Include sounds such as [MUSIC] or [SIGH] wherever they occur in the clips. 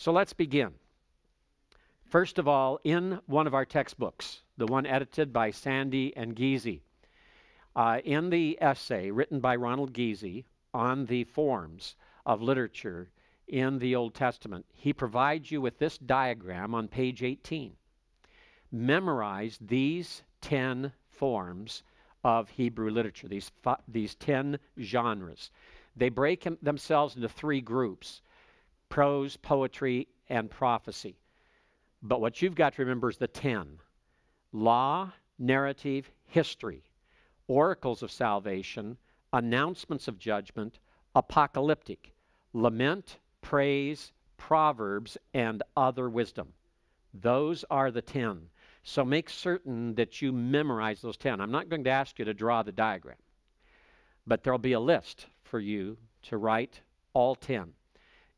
So let's begin. First of all, in one of our textbooks, the one edited by Sandy and Giese, uh, in the essay written by Ronald Giese on the forms of literature in the Old Testament, he provides you with this diagram on page 18. Memorize these 10 forms of Hebrew literature, these, these 10 genres. They break themselves into three groups prose, poetry, and prophecy. But what you've got to remember is the 10 law, narrative, history, oracles of salvation, announcements of judgment, apocalyptic, lament, praise, proverbs, and other wisdom. Those are the 10. So make certain that you memorize those 10. I'm not going to ask you to draw the diagram, but there'll be a list for you to write all 10.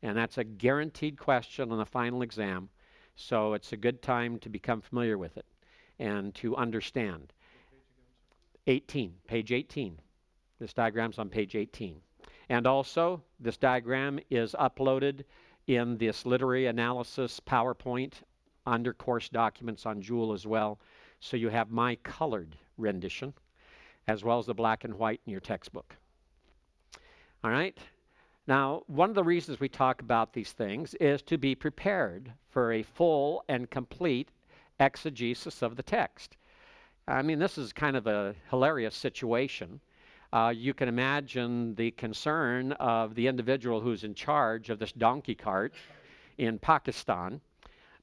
And that's a guaranteed question on the final exam. So it's a good time to become familiar with it and to understand. 18, page 18. This diagram's on page 18. And also, this diagram is uploaded in this literary analysis PowerPoint under course documents on Joule as well. So you have my colored rendition as well as the black and white in your textbook. All right? Now, one of the reasons we talk about these things is to be prepared for a full and complete exegesis of the text. I mean, this is kind of a hilarious situation. Uh, you can imagine the concern of the individual who's in charge of this donkey cart in Pakistan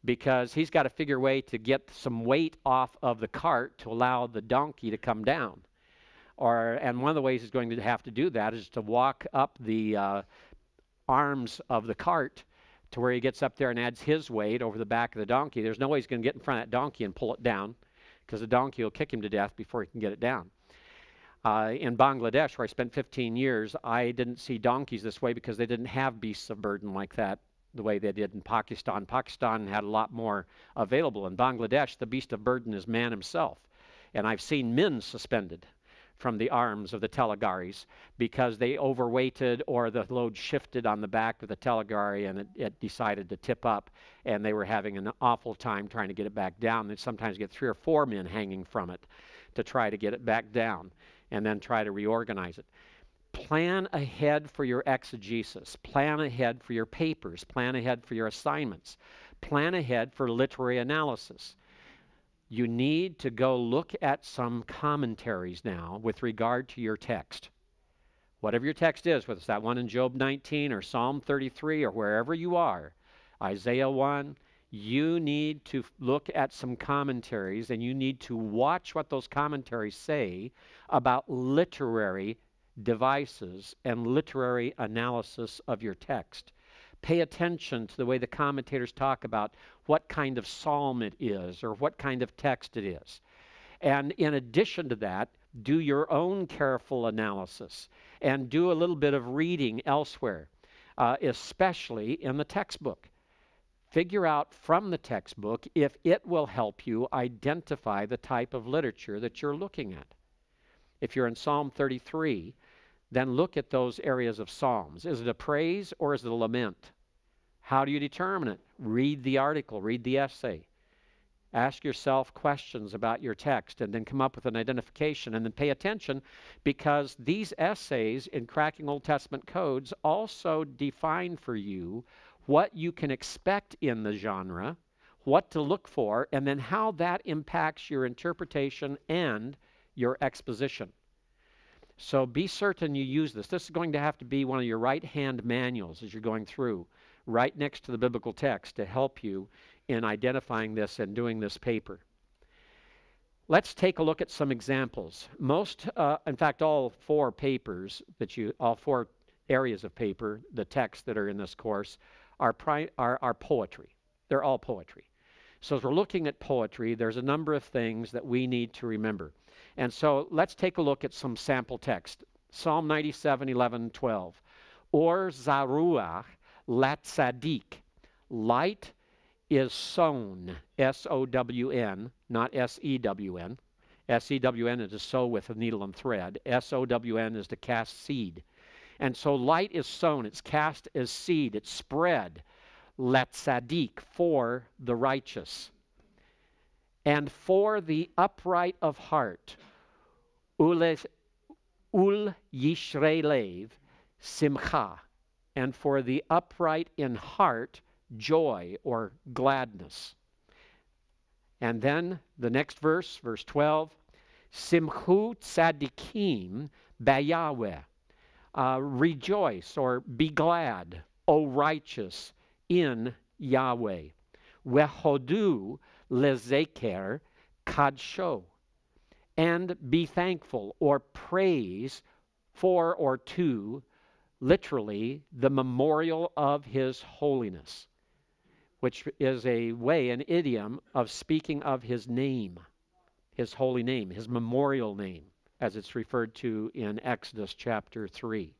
because he's got to figure a way to get some weight off of the cart to allow the donkey to come down. Or, and one of the ways he's going to have to do that is to walk up the uh, arms of the cart to where he gets up there and adds his weight over the back of the donkey. There's no way he's going to get in front of that donkey and pull it down because the donkey will kick him to death before he can get it down. Uh, in Bangladesh, where I spent 15 years, I didn't see donkeys this way because they didn't have beasts of burden like that the way they did in Pakistan. Pakistan had a lot more available. In Bangladesh, the beast of burden is man himself. And I've seen men suspended from the arms of the telegaris because they overweighted or the load shifted on the back of the telegari and it, it, decided to tip up and they were having an awful time trying to get it back down. They'd sometimes get three or four men hanging from it to try to get it back down and then try to reorganize it. Plan ahead for your exegesis. Plan ahead for your papers. Plan ahead for your assignments. Plan ahead for literary analysis. You need to go look at some commentaries now with regard to your text. Whatever your text is, whether it's that one in Job 19 or Psalm 33 or wherever you are, Isaiah 1, you need to look at some commentaries and you need to watch what those commentaries say about literary devices and literary analysis of your text. Pay attention to the way the commentators talk about what kind of psalm it is or what kind of text it is. And in addition to that, do your own careful analysis and do a little bit of reading elsewhere, uh, especially in the textbook. Figure out from the textbook if it will help you identify the type of literature that you're looking at. If you're in Psalm 33, then look at those areas of Psalms. Is it a praise or is it a lament? How do you determine it? Read the article, read the essay. Ask yourself questions about your text and then come up with an identification and then pay attention because these essays in Cracking Old Testament Codes also define for you what you can expect in the genre, what to look for, and then how that impacts your interpretation and your exposition. So be certain you use this. This is going to have to be one of your right hand manuals as you're going through, right next to the biblical text to help you in identifying this and doing this paper. Let's take a look at some examples. Most, uh, in fact, all four papers that you, all four areas of paper, the texts that are in this course, are, are, are poetry. They're all poetry. So as we're looking at poetry, there's a number of things that we need to remember. And so let's take a look at some sample text. Psalm 97, 11, 12. Or Zaruach lat sadik. Light is sown, S O W N, not S E W N. S E W N is to sow with a needle and thread. S O W N is to cast seed. And so light is sown, it's cast as seed, it's spread latzadik, for the righteous. And for the upright of heart, ul yishrei simcha. And for the upright in heart, joy or gladness. And then the next verse, verse 12, Simchu tzadikim bayahweh. Uh, rejoice or be glad, O righteous, in Yahweh. Wehodu lezeker kadsho. And be thankful or praise for or to, literally, the memorial of his holiness which is a way, an idiom of speaking of his name, his holy name, his memorial name, as it's referred to in Exodus chapter 3.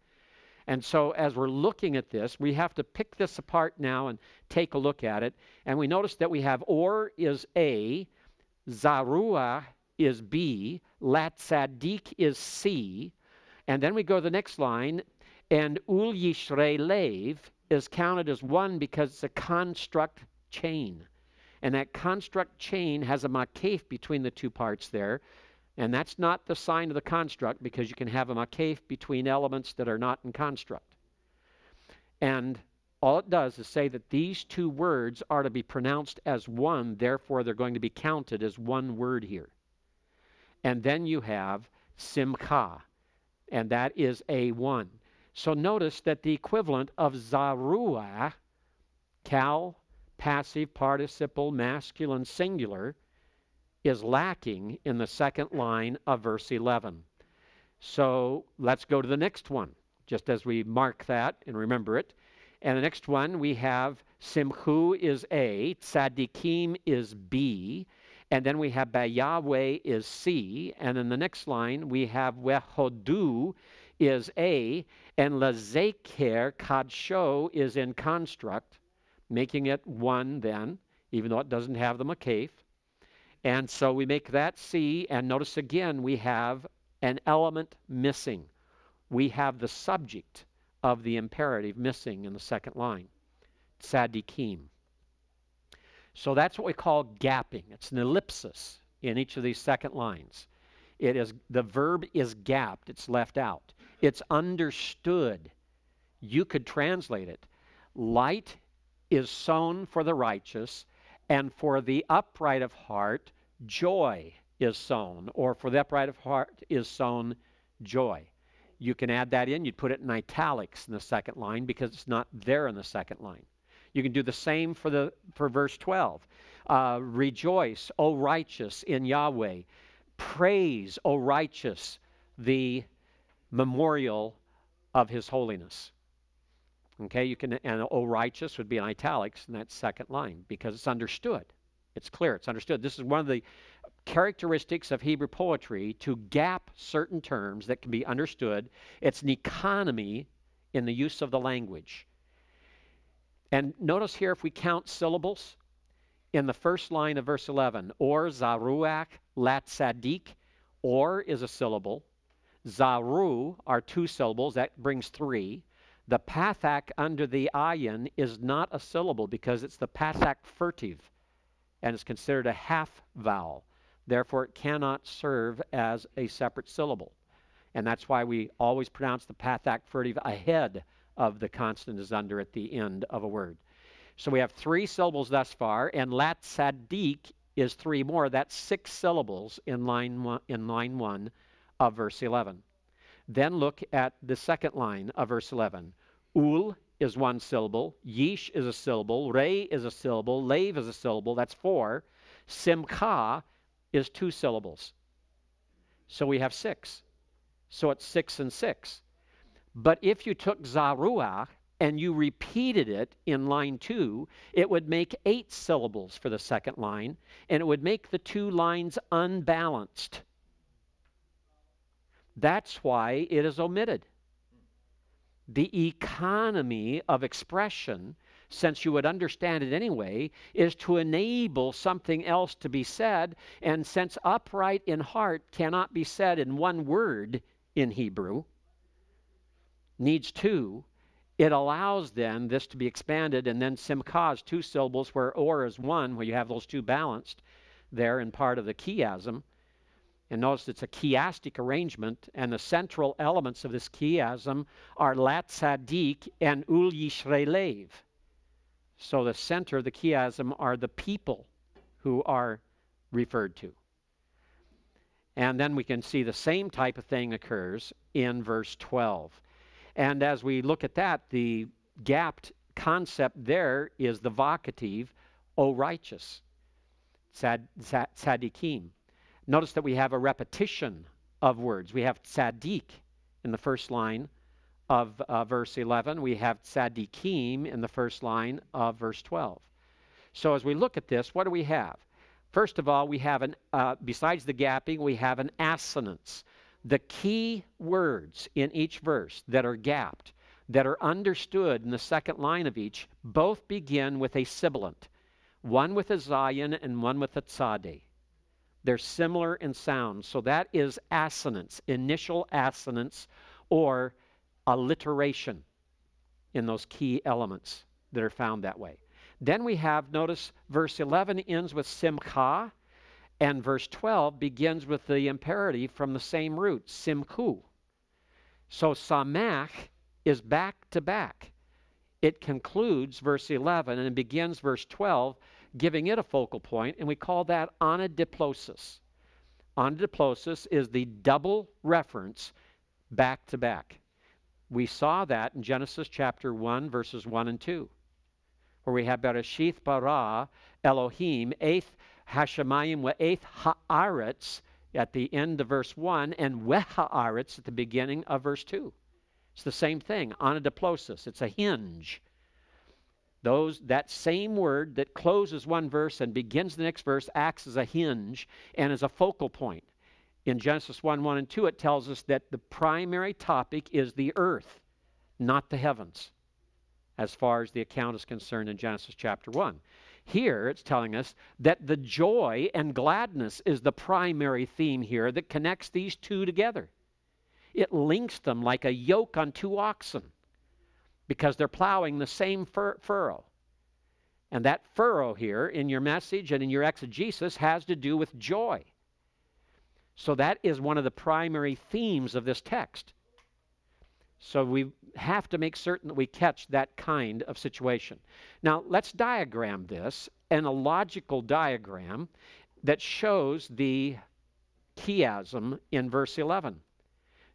And so, as we're looking at this, we have to pick this apart now and take a look at it. And we notice that we have Or is A, Zarua is B, Latzadik is C. And then we go to the next line, and Ul Yishrei Lev is counted as one because it's a construct chain. And that construct chain has a makef between the two parts there. And that's not the sign of the construct because you can have a makef between elements that are not in construct. And all it does is say that these two words are to be pronounced as one, therefore they're going to be counted as one word here. And then you have simcha, and that is a one. So notice that the equivalent of zarua, Qal, passive participle, masculine, singular, is lacking in the second line of verse 11. So let's go to the next one, just as we mark that and remember it. And the next one we have Simchu is A, Tzadikim is B, and then we have Yahweh is C, and in the next line we have Wehodu is A, and Lazeker Kadsho is in construct, making it one then, even though it doesn't have the Makaf. And so we make that C, and notice again we have an element missing. We have the subject of the imperative missing in the second line, tzadikim. So that's what we call gapping. It's an ellipsis in each of these second lines. It is the verb is gapped, it's left out. It's understood. You could translate it. Light is sown for the righteous, and for the upright of heart, joy is sown, or for the upright of heart is sown joy. You can add that in. You'd put it in italics in the second line because it's not there in the second line. You can do the same for the for verse 12. Uh, Rejoice, O righteous, in Yahweh. Praise, O righteous, the memorial of his holiness. Okay, you can, and O righteous would be in italics in that second line because it's understood. It's clear, it's understood. This is one of the characteristics of Hebrew poetry to gap certain terms that can be understood. It's an economy in the use of the language. And notice here if we count syllables in the first line of verse 11, or zaruach lat sadik, or is a syllable, Zaru are two syllables, that brings three. The pathak under the ayin is not a syllable because it's the pathak furtive and is considered a half vowel. Therefore, it cannot serve as a separate syllable. And that's why we always pronounce the pathak furtive ahead of the consonant is under at the end of a word. So we have three syllables thus far, and lat sadik is three more. That's six syllables in line one, in line one of verse 11. Then look at the second line of verse 11. Ul is one syllable, Yish is a syllable, Re is a syllable, Lave is a syllable, that's four. Simcha is two syllables. So we have six. So it's six and six. But if you took Zaruah and you repeated it in line two, it would make eight syllables for the second line, and it would make the two lines unbalanced. That's why it is omitted. The economy of expression, since you would understand it anyway, is to enable something else to be said. And since upright in heart cannot be said in one word in Hebrew, needs two, it allows then this to be expanded, and then simcha is two syllables, where or is one, where you have those two balanced there in part of the chiasm. And notice it's a chiastic arrangement, and the central elements of this chiasm are Latzadik and ul yishrelev. So the center of the chiasm are the people who are referred to. And then we can see the same type of thing occurs in verse 12. And as we look at that, the gapped concept there is the vocative, O righteous, sad, sad, tzadikim. Notice that we have a repetition of words. We have tzaddik in the first line of uh, verse 11. We have tzaddikim in the first line of verse 12. So as we look at this, what do we have? First of all, we have an, uh, besides the gapping, we have an assonance. The key words in each verse that are gapped, that are understood in the second line of each, both begin with a sibilant, one with a zayin and one with a tzade. They're similar in sound. So that is assonance, initial assonance, or alliteration in those key elements that are found that way. Then we have, notice verse 11 ends with simcha, and verse 12 begins with the imperative from the same root, simku. So samach is back to back. It concludes verse 11 and begins verse 12, giving it a focal point, and we call that anadiplosis. Anadiplosis is the double reference back to back. We saw that in Genesis chapter 1, verses 1 and 2 where we have Bereshith bara Elohim, et Hashemayim et haaretz at the end of verse 1 and wehaaretz at the beginning of verse 2. It's the same thing, anadiplosis. It's a hinge. Those that same word that closes one verse and begins the next verse acts as a hinge and as a focal point. In Genesis 1 1 and 2, it tells us that the primary topic is the earth, not the heavens as far as the account is concerned in Genesis chapter 1. Here it's telling us that the joy and gladness is the primary theme here that connects these two together. It links them like a yoke on two oxen because they're plowing the same fur- furrow. And that furrow here in your message and in your exegesis has to do with joy. So that is one of the primary themes of this text. So we have to make certain that we catch that kind of situation. Now, let's diagram this in a logical diagram that shows the chiasm in verse 11.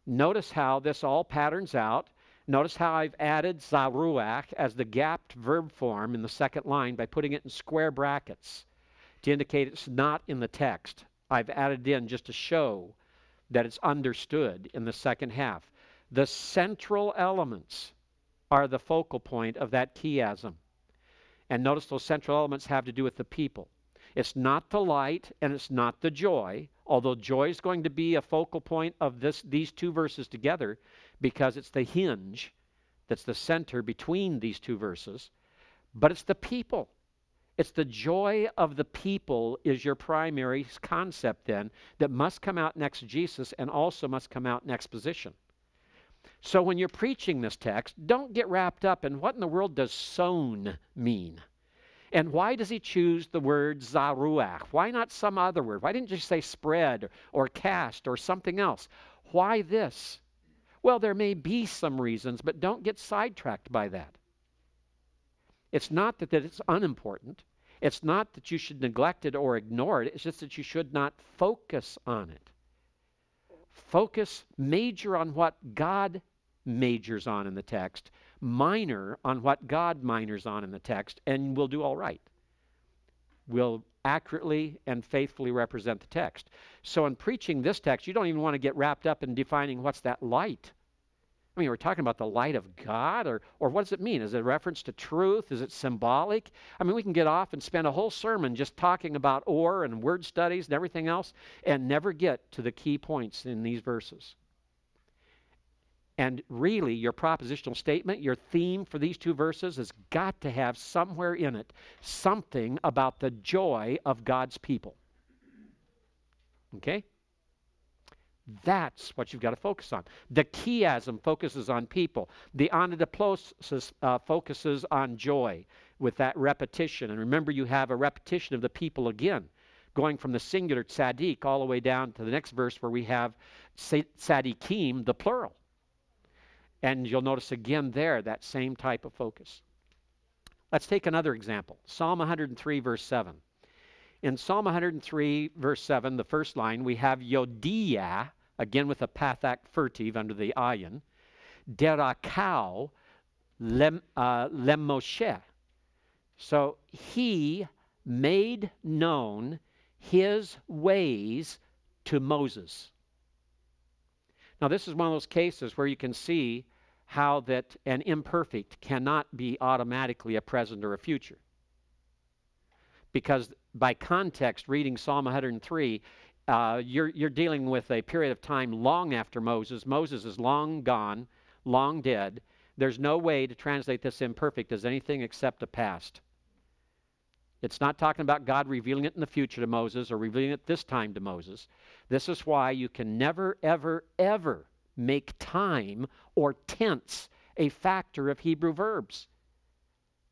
Notice how this all patterns out. Notice how I've added zaruach as the gapped verb form in the second line by putting it in square brackets to indicate it's not in the text. I've added in just to show that it's understood in the second half. The central elements are the focal point of that chiasm. And notice those central elements have to do with the people. It's not the light and it's not the joy, although joy is going to be a focal point of this, these two verses together because it's the hinge that's the center between these two verses. But it's the people. It's the joy of the people is your primary concept then that must come out in exegesis and also must come out in exposition. So when you're preaching this text, don't get wrapped up in what in the world does sown mean? And why does he choose the word zaruach? Why not some other word? Why didn't you say spread or cast or something else? Why this? Well, there may be some reasons, but don't get sidetracked by that. It's not that, that it's unimportant. It's not that you should neglect it or ignore it. It's just that you should not focus on it. Focus major on what God majors on in the text, minor on what God minors on in the text, and we'll do all right. We'll accurately and faithfully represent the text. So, in preaching this text, you don't even want to get wrapped up in defining what's that light. I mean, we're talking about the light of God, or, or what does it mean? Is it a reference to truth? Is it symbolic? I mean, we can get off and spend a whole sermon just talking about or and word studies and everything else and never get to the key points in these verses. And really, your propositional statement, your theme for these two verses has got to have somewhere in it something about the joy of God's people. Okay? That's what you've got to focus on. The chiasm focuses on people. The anadiplosis uh, focuses on joy with that repetition. And remember, you have a repetition of the people again, going from the singular tzaddik all the way down to the next verse where we have tzaddikim, the plural. And you'll notice again there that same type of focus. Let's take another example Psalm 103, verse 7. In Psalm 103, verse 7, the first line, we have Yodia, again with a pathak furtive under the ayin, derakau lem, uh, lemoshe. So he made known his ways to Moses. Now, this is one of those cases where you can see how that an imperfect cannot be automatically a present or a future. Because by context, reading Psalm 103, uh, you're, you're dealing with a period of time long after Moses. Moses is long gone, long dead. There's no way to translate this imperfect as anything except a past. It's not talking about God revealing it in the future to Moses or revealing it this time to Moses. This is why you can never, ever, ever make time or tense a factor of Hebrew verbs.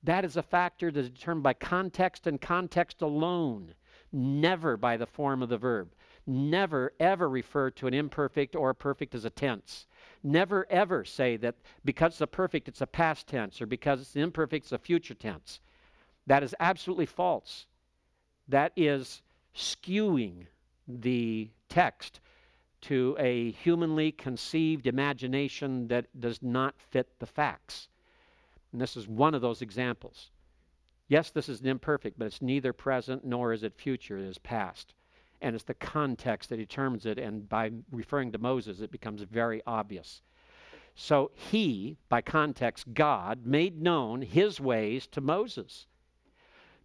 That is a factor that is determined by context and context alone, never by the form of the verb. Never, ever refer to an imperfect or a perfect as a tense. Never, ever say that because it's a perfect, it's a past tense, or because it's imperfect, it's a future tense. That is absolutely false. That is skewing the text to a humanly conceived imagination that does not fit the facts. And this is one of those examples. Yes, this is an imperfect, but it's neither present nor is it future, it is past. And it's the context that determines it, and by referring to Moses, it becomes very obvious. So he, by context, God, made known his ways to Moses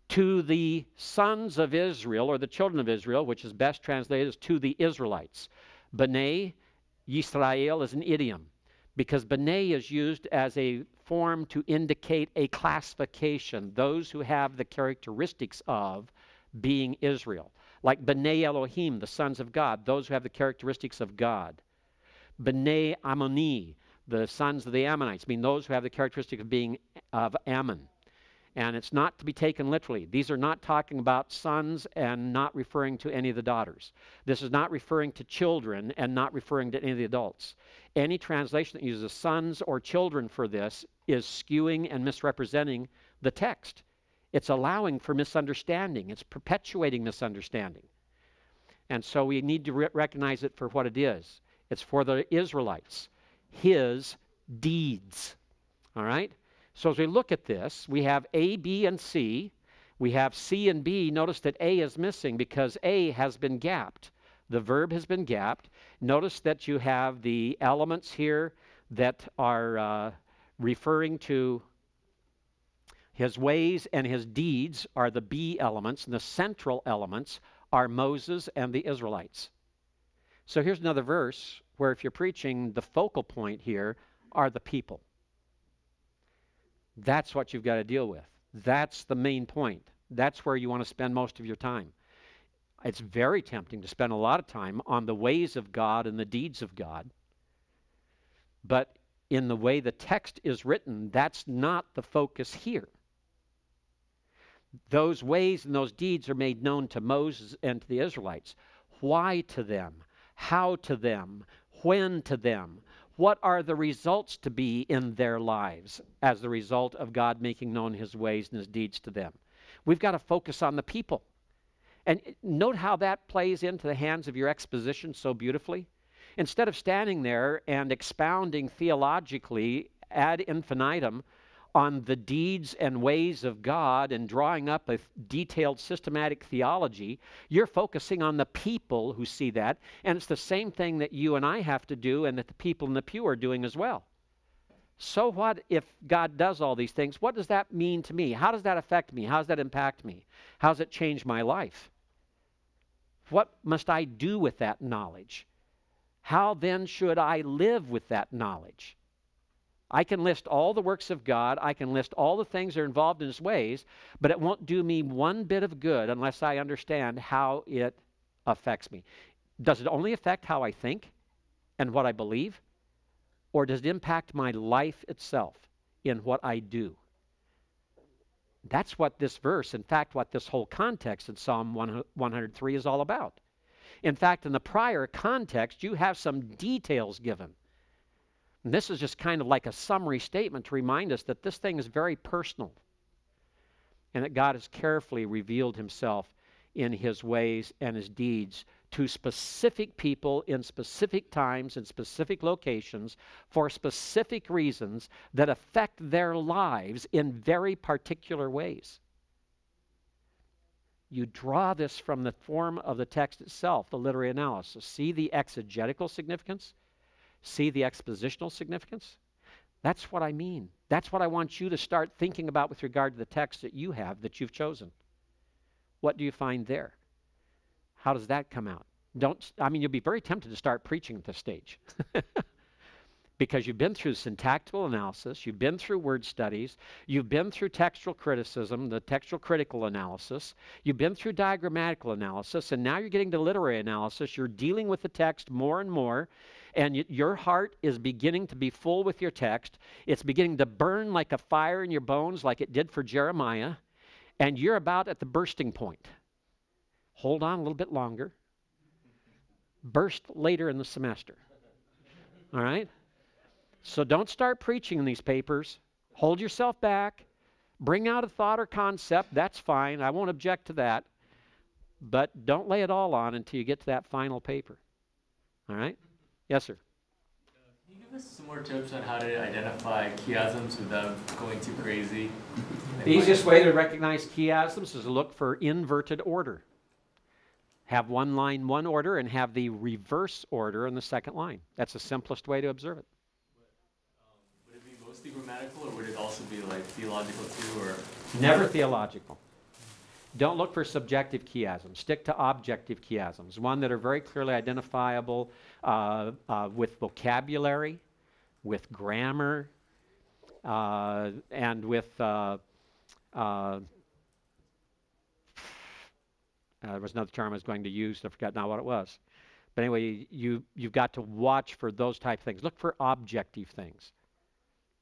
to the sons of Israel, or the children of Israel, which is best translated as to the Israelites. B'nai Yisrael is an idiom because B'nai is used as a form to indicate a classification, those who have the characteristics of being Israel. Like B'nai Elohim, the sons of God, those who have the characteristics of God. B'nai Ammoni, the sons of the Ammonites, mean those who have the characteristic of being of Ammon. And it's not to be taken literally. These are not talking about sons and not referring to any of the daughters. This is not referring to children and not referring to any of the adults. Any translation that uses sons or children for this is skewing and misrepresenting the text. It's allowing for misunderstanding, it's perpetuating misunderstanding. And so we need to re- recognize it for what it is it's for the Israelites, his deeds. All right? So as we look at this, we have A, B, and C. We have C and B. Notice that A is missing because A has been gapped. The verb has been gapped. Notice that you have the elements here that are uh, referring to his ways and his deeds are the B elements, and the central elements are Moses and the Israelites. So here's another verse where, if you're preaching, the focal point here are the people. That's what you've got to deal with. That's the main point. That's where you want to spend most of your time. It's very tempting to spend a lot of time on the ways of God and the deeds of God. But in the way the text is written, that's not the focus here. Those ways and those deeds are made known to Moses and to the Israelites. Why to them? How to them? When to them? what are the results to be in their lives as the result of God making known his ways and his deeds to them? We've got to focus on the people. And note how that plays into the hands of your exposition so beautifully. Instead of standing there and expounding theologically ad infinitum on the deeds and ways of God and drawing up a detailed systematic theology, you're focusing on the people who see that. And it's the same thing that you and I have to do and that the people in the pew are doing as well. So, what if God does all these things? What does that mean to me? How does that affect me? How does that impact me? How does it change my life? What must I do with that knowledge? How then should I live with that knowledge? I can list all the works of God. I can list all the things that are involved in His ways, but it won't do me one bit of good unless I understand how it affects me. Does it only affect how I think? and what I believe? Or does it impact my life itself in what I do? That's what this verse, in fact, what this whole context in Psalm 103 is all about. In fact, in the prior context, you have some details given. And this is just kind of like a summary statement to remind us that this thing is very personal and that God has carefully revealed himself in his ways and his deeds to specific people in specific times and specific locations for specific reasons that affect their lives in very particular ways. You draw this from the form of the text itself, the literary analysis. See the exegetical significance? See the expositional significance? That's what I mean. That's what I want you to start thinking about with regard to the text that you have, that you've chosen. What do you find there? How does that come out? Don't, I mean, you'll be very tempted to start preaching at this stage. [LAUGHS] because you've been through syntactical analysis, you've been through word studies, you've been through textual criticism, the textual critical analysis, you've been through diagrammatical analysis, and now you're getting to literary analysis. You're dealing with the text more and more, and y- your heart is beginning to be full with your text. It's beginning to burn like a fire in your bones, like it did for Jeremiah, and you're about at the bursting point. Hold on a little bit longer. Burst later in the semester. All right? So don't start preaching in these papers. Hold yourself back. Bring out a thought or concept. That's fine. I won't object to that. But don't lay it all on until you get to that final paper. All right? Yes, sir. Can you give us some more tips on how to identify chiasms without going too crazy? The easiest way to recognize chiasms is to look for inverted order. Have one line one order and have the reverse order in the second line. That's the simplest way to observe it. Would it be mostly grammatical, or would it also be like theological too, or? Never theological. Don't look for subjective chiasms. Stick to objective chiasms, one that are very clearly identifiable uh, uh, with vocabulary, with grammar, uh, and with. Uh, uh, uh, there was another term I was going to use. I forgot now what it was. But anyway, you, you've got to watch for those type of things. Look for objective things.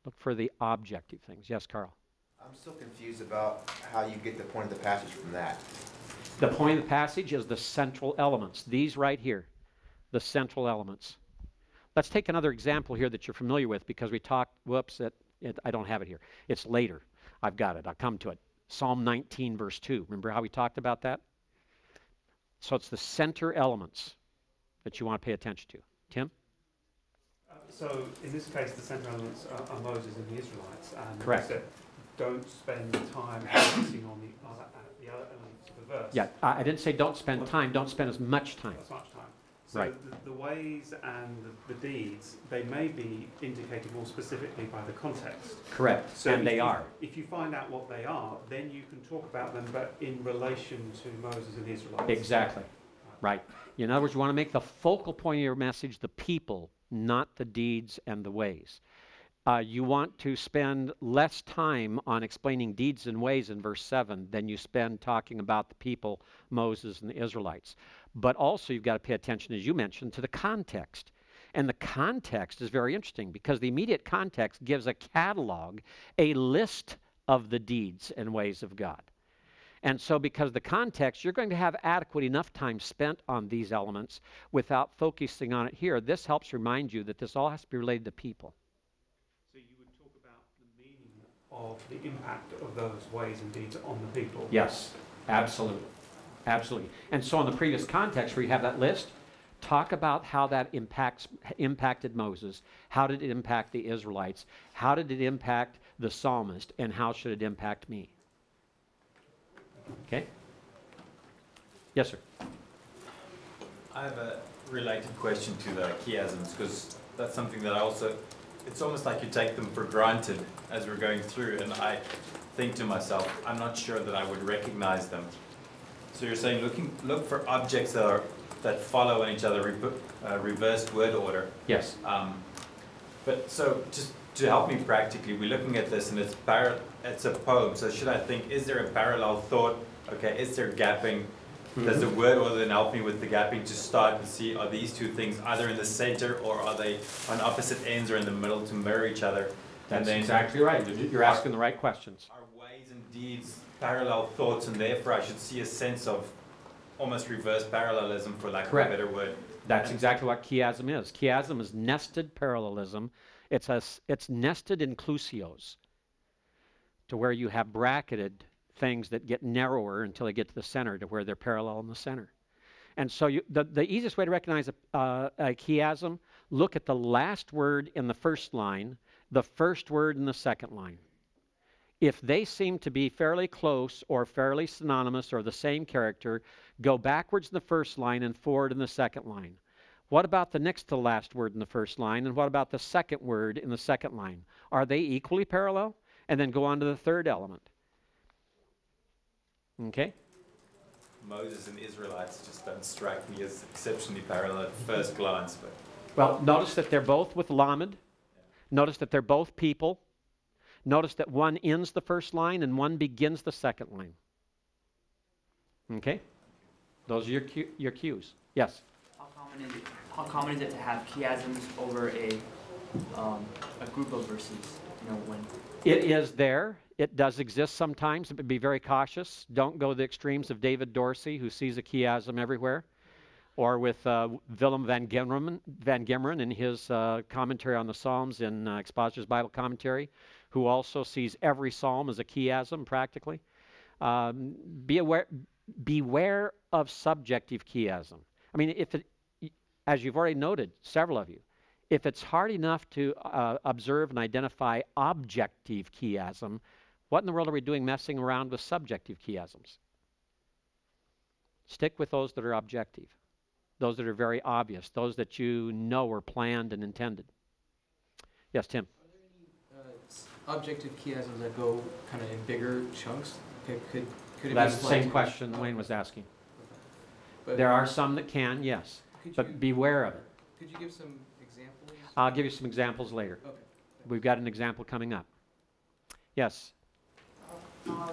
Look for the objective things. Yes, Carl. I'm still confused about how you get the point of the passage from that. The point of the passage is the central elements. These right here, the central elements. Let's take another example here that you're familiar with because we talked, whoops, it, it, I don't have it here. It's later. I've got it. I'll come to it. Psalm 19, verse 2. Remember how we talked about that? So it's the center elements that you want to pay attention to. Tim? Uh, So in this case, the central elements are, are Moses and the Israelites, and Correct. you said, don't spend time focusing on the other, uh, the other elements of the verse. Yeah, I I didn't say don't spend time, don't spend as much time. As much time. So Right. the, the ways and the, the deeds, they may be indicated more specifically by the context. Correct. So and they you- are. If you find out what they are, then you can talk about them, but in relation to Moses and the Israelites. Exactly. Right. In other words, you want to make the focal point of your message the people, not the deeds and the ways. Uh, you want to spend less time on explaining deeds and ways in verse 7 than you spend talking about the people, Moses and the Israelites. But also, you've got to pay attention, as you mentioned, to the context. And the context is very interesting because the immediate context gives a catalog, a list of the deeds and ways of God. And so, because the context, you're going to have adequate enough time spent on these elements without focusing on it here. This helps remind you that this all has to be related to people. So you would talk about the meaning of the impact of those ways and deeds on the people. Yes, absolutely. Absolutely. And so, in the previous context where you have that list, talk about how that impacts, impacted Moses. How did it impact the Israelites? How did it impact the psalmist? And how should it impact me? Okay? Yes, sir. I have a related question to the chiasms because that's something that I also, it's almost like you take them for granted as we're going through, and I think to myself, I'm not sure that I would recognize them. So you're saying looking, look for objects that are that follow in each other, re- uh, reversed word order. Yes. Um, but so just to help me practically, we're looking at this and it's par- it's a poem. So should I think, is there a parallel thought? Okay, is there gapping? Does the mm-hmm. word order then help me with the gapping to start and see are these two things either in the center or are they on opposite ends or in the middle to mirror each other? and That's then exactly right. You're- asking the right questions. Are ways and deeds parallel thoughts, and therefore I should see a sense of almost reverse parallelism, for lack Correct. of a better word. That's exactly what chiasm is. Chiasm is nested parallelism. It's a, it's nested inclusios to where you have bracketed things that get narrower until they get to the center to where they're parallel in the center. And so you, the, the easiest way to recognize a, uh, a chiasm, look at the last word in the first line, the first word in the second line. If they seem to be fairly close or fairly synonymous or the same character, go backwards in the first line and forward in the second line. What about the next to last word in the first line? And what about the second word in the second line? Are they equally parallel? And then go on to the third element. Okay? Moses and Israelites just don't strike me as exceptionally parallel at first glance, but Well, notice that they're both with Lamed. Notice that they're both people. Notice that one ends the first line and one begins the second line. Okay? Those are your, cu- your cues. Yes? How common is it? How common is it to have chiasms over a um, a group of verses? You know, when It is there. It does exist sometimes, but be very cautious. Don't go the extremes of David Dorsey, who sees a chiasm everywhere, or with uh, Willem van Gemeren, van Gemeren in his uh, commentary on the Psalms in uh, Expositor's Bible Commentary, who also sees every psalm as a chiasm practically. Um, be aware, beware of subjective chiasm. I mean, if it, as you've already noted, several of you, if it's hard enough to uh, observe and identify objective chiasm, what in the world are we doing messing around with subjective chiasms? Stick with those that are objective, those that are very obvious, those that you know were planned and intended. Yes, Tim. Are there any uh, objective chiasms that go kind of in bigger chunks? Could, could, could it That's be the same question Wayne was asking. But There are some that can, yes, Could you, but beware of it. could you give some examples? I'll give you some examples later. Okay. We've got an example coming up. Yes. Um,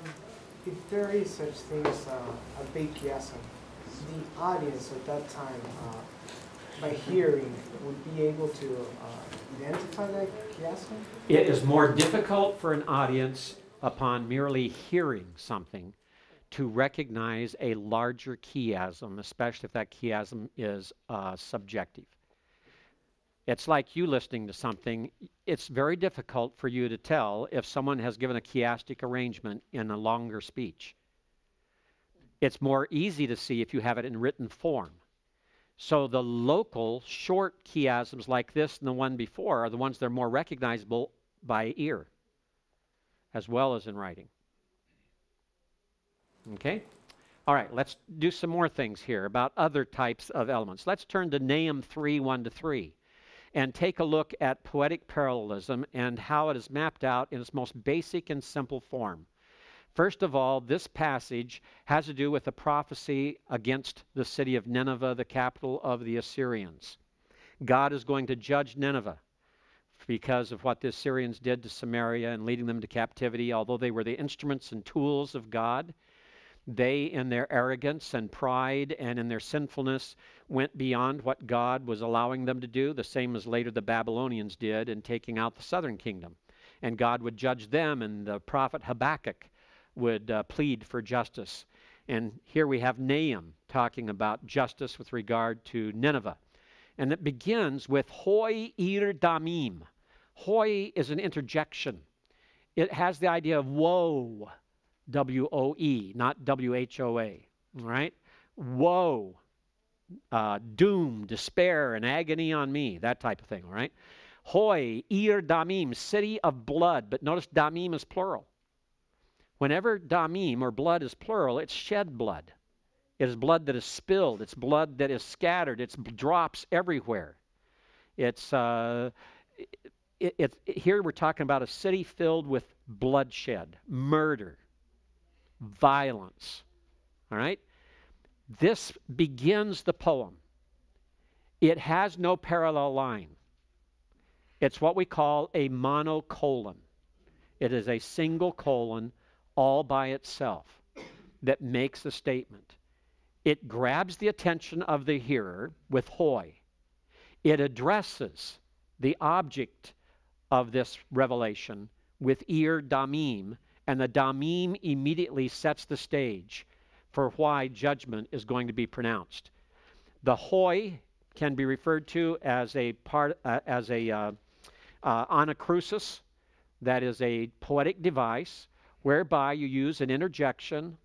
if there is such thing as uh, a big chiasm, the audience at that time, uh, by hearing, would be able to uh, identify that chiasm? It is more difficult for an audience upon merely hearing something to recognize a larger chiasm, especially if that chiasm is uh, subjective. It's like you listening to something. It's very difficult for you to tell if someone has given a chiastic arrangement in a longer speech. It's more easy to see if you have it in written form. So the local short chiasms like this and the one before are the ones that are more recognizable by ear as well as in writing. Okay? All right, let's do some more things here about other types of elements. Let's turn to Nahum 3 1 to 3 and take a look at poetic parallelism and how it is mapped out in its most basic and simple form. First of all, this passage has to do with a prophecy against the city of Nineveh, the capital of the Assyrians. God is going to judge Nineveh because of what the Assyrians did to Samaria and leading them to captivity. Although they were the instruments and tools of God, they, in their arrogance and pride and in their sinfulness, went beyond what God was allowing them to do, the same as later the Babylonians did in taking out the southern kingdom. And God would judge them, and the prophet Habakkuk would uh, plead for justice. And here we have Nahum talking about justice with regard to Nineveh. And it begins with Hoi ir damim. Hoi is an interjection. It has the idea of woe, W O E, not W H O A. Right? Woe, uh, doom, despair, and agony on me, that type of thing. Right? Hoi ir damim, city of blood. But notice damim is plural. Whenever damim or blood is plural, it's shed blood. It is blood that is spilled. It's blood that is scattered. It's drops everywhere. It's uh, it, it, here we're talking about a city filled with bloodshed, murder, violence. All right? This begins the poem. It has no parallel line. It's what we call a monocolon. It is a single colon all by itself that makes the statement. It grabs the attention of the hearer with hoi. It addresses the object of this revelation with ir damim, and the damim immediately sets the stage for why judgment is going to be pronounced. The hoi can be referred to as a part uh, as a uh, uh, anacrusis, that is a poetic device whereby you use an interjection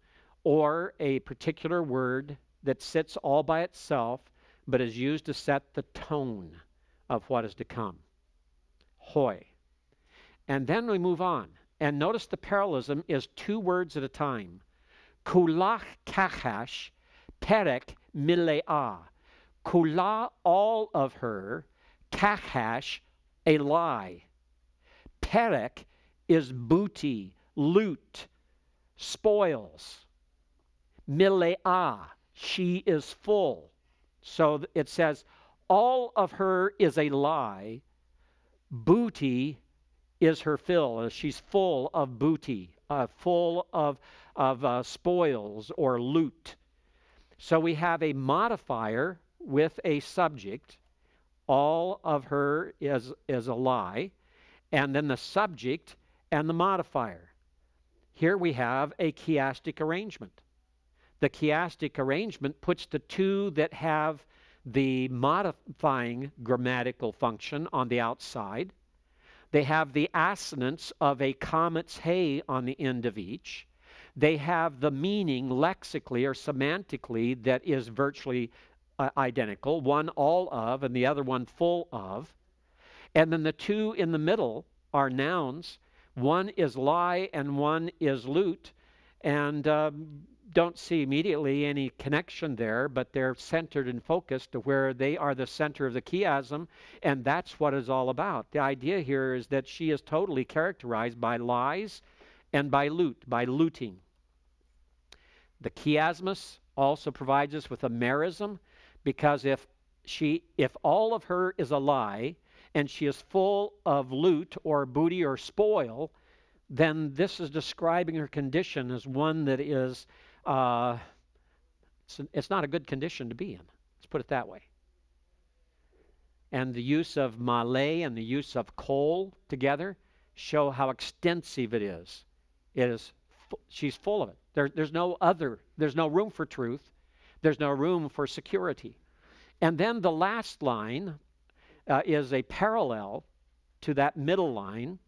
or a particular word that sits all by itself but is used to set the tone of what is to come. Hoi. And then we move on. And notice the parallelism is two words at a time. Kulach kachash, perek mile'ah. Kula, all of her, kachash, a lie. Perek is booty, loot, spoils. Mile'ah, she is full. So it says, all of her is a lie. Booty is her fill. Uh, she's full of booty, uh, full of, of uh, spoils or loot. So we have a modifier with a subject. All of her is, is a lie. And then the subject and the modifier. Here we have a chiastic arrangement. The chiastic arrangement puts the two that have the modifying grammatical function on the outside. They have the assonance of a qamets he on the end of each. They have the meaning lexically or semantically that is virtually uh, identical, one all of and the other one full of. And then the two in the middle are nouns. One is lie and one is loot. And um, don't see immediately any connection there, but they're centered and focused to where they are the center of the chiasm, and that's what it's all about. The idea here is that she is totally characterized by lies and by loot, by looting. The chiasmus also provides us with a merism, because if she if all of her is a lie and she is full of loot or booty or spoil, then this is describing her condition as one that is uh, it's, it's not a good condition to be in. Let's put it that way. And the use of mile'ah and the use of kol together show how extensive it is. It is she's full of it. There, there's no other, there's no room for truth. There's no room for security. And then the last line uh, is a parallel to that middle line,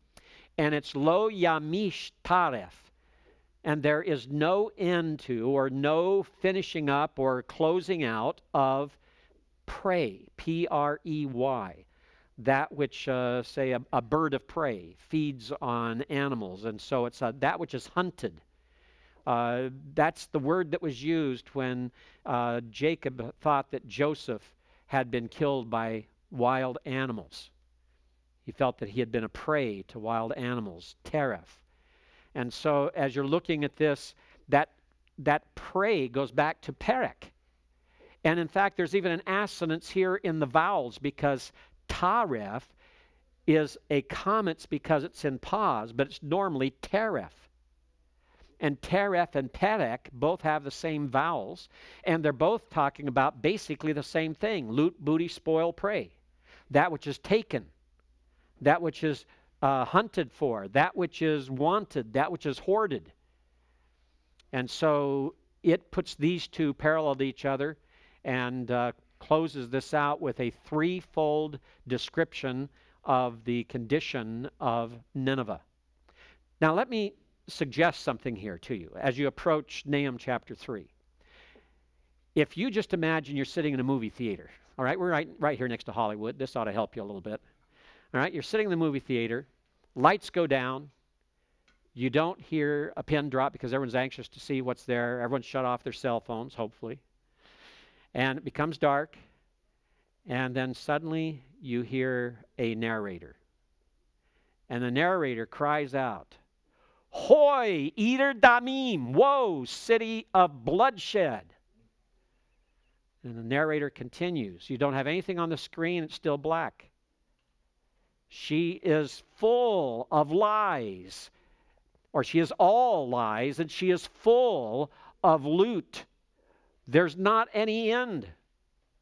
and it's lo yamish taref and there is no end to or no finishing up or closing out of prey, P R E Y. That which, uh, say, a, a, bird of prey feeds on animals, and so it's uh, that which is hunted. Uh, that's the word that was used when uh, Jacob thought that Joseph had been killed by wild animals. He felt that he had been a prey to wild animals, teref. And so as you're looking at this, that, that prey goes back to perek. And in fact, there's even an assonance here in the vowels because taref is a qamets because it's in pause, but it's normally teref. And teref and perek both have the same vowels, and they're both talking about basically the same thing loot, booty, spoil, prey. That which is taken, that which is uh, hunted for, that which is wanted, that which is hoarded. And so it puts these two parallel to each other and uh, closes this out with a threefold description of the condition of Nineveh. Now, let me suggest something here to you as you approach Nahum chapter 3. If you just imagine you're sitting in a movie theater, all right, we're right, right here next to Hollywood. This ought to help you a little bit. All right, you're sitting in the movie theater, lights go down. You don't hear a pin drop because everyone's anxious to see what's there. Everyone's shut off their cell phones, hopefully. And it becomes dark. And then suddenly you hear a narrator. And the narrator cries out, Hoi, Ir Damim, woe, city of bloodshed. And the narrator continues. You don't have anything on the screen, it's still black. She is full of lies, or she is all lies, and she is full of loot. There's not any end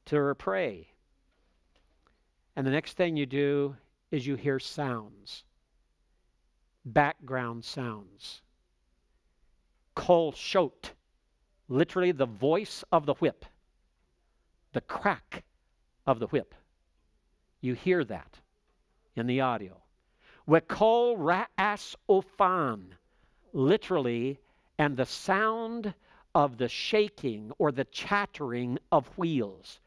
to her prey. And the next thing you do is you hear sounds, background sounds. Kol shot, literally the voice of the whip, the crack of the whip. You hear that in the audio. Wekol ra'as ofan, literally, and the sound of the shaking or the chattering of wheels,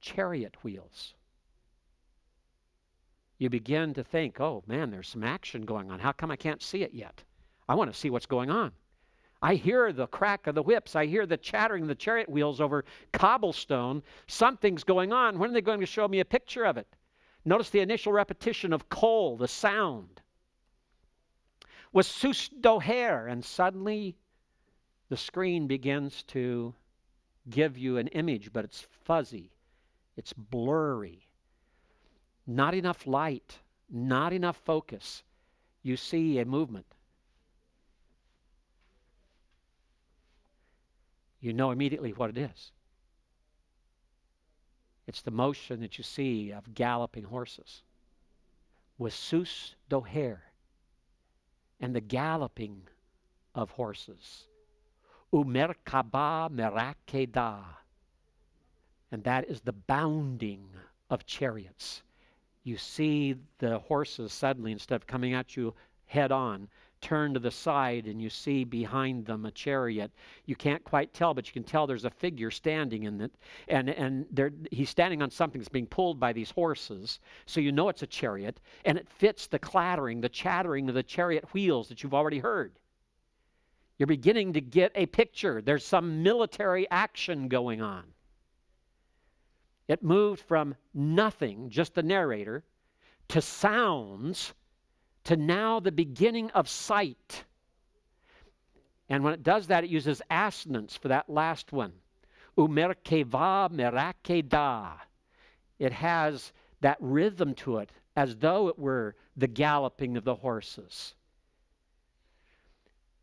chariot wheels. You begin to think, oh man, there's some action going on. How come I can't see it yet? I want to see what's going on. I hear the crack of the whips. I hear the chattering of the chariot wheels over cobblestone. Something's going on. When are they going to show me a picture of it? Notice the initial repetition of kol, the sound. Was sus doher, and suddenly the screen begins to give you an image, but it's fuzzy, it's blurry, not enough light, not enough focus. You see a movement. You know immediately what it is. It's the motion that you see of galloping horses. With sus doher and the galloping of horses. Umerkaba merakeda. And that is the bounding of chariots. You see the horses suddenly, instead of coming at you head on, turn to the side and you see behind them a chariot. You can't quite tell, but you can tell there's a figure standing in it. And, and he's standing on something that's being pulled by these horses. So you know it's a chariot. And it fits the clattering, the chattering of the chariot wheels that you've already heard. You're beginning to get a picture. There's some military action going on. It moved from nothing, just the narrator, to sounds to now the beginning of sight. And when it does that, it uses assonance for that last one. Umerkeva merakeda. It has that rhythm to it as though it were the galloping of the horses.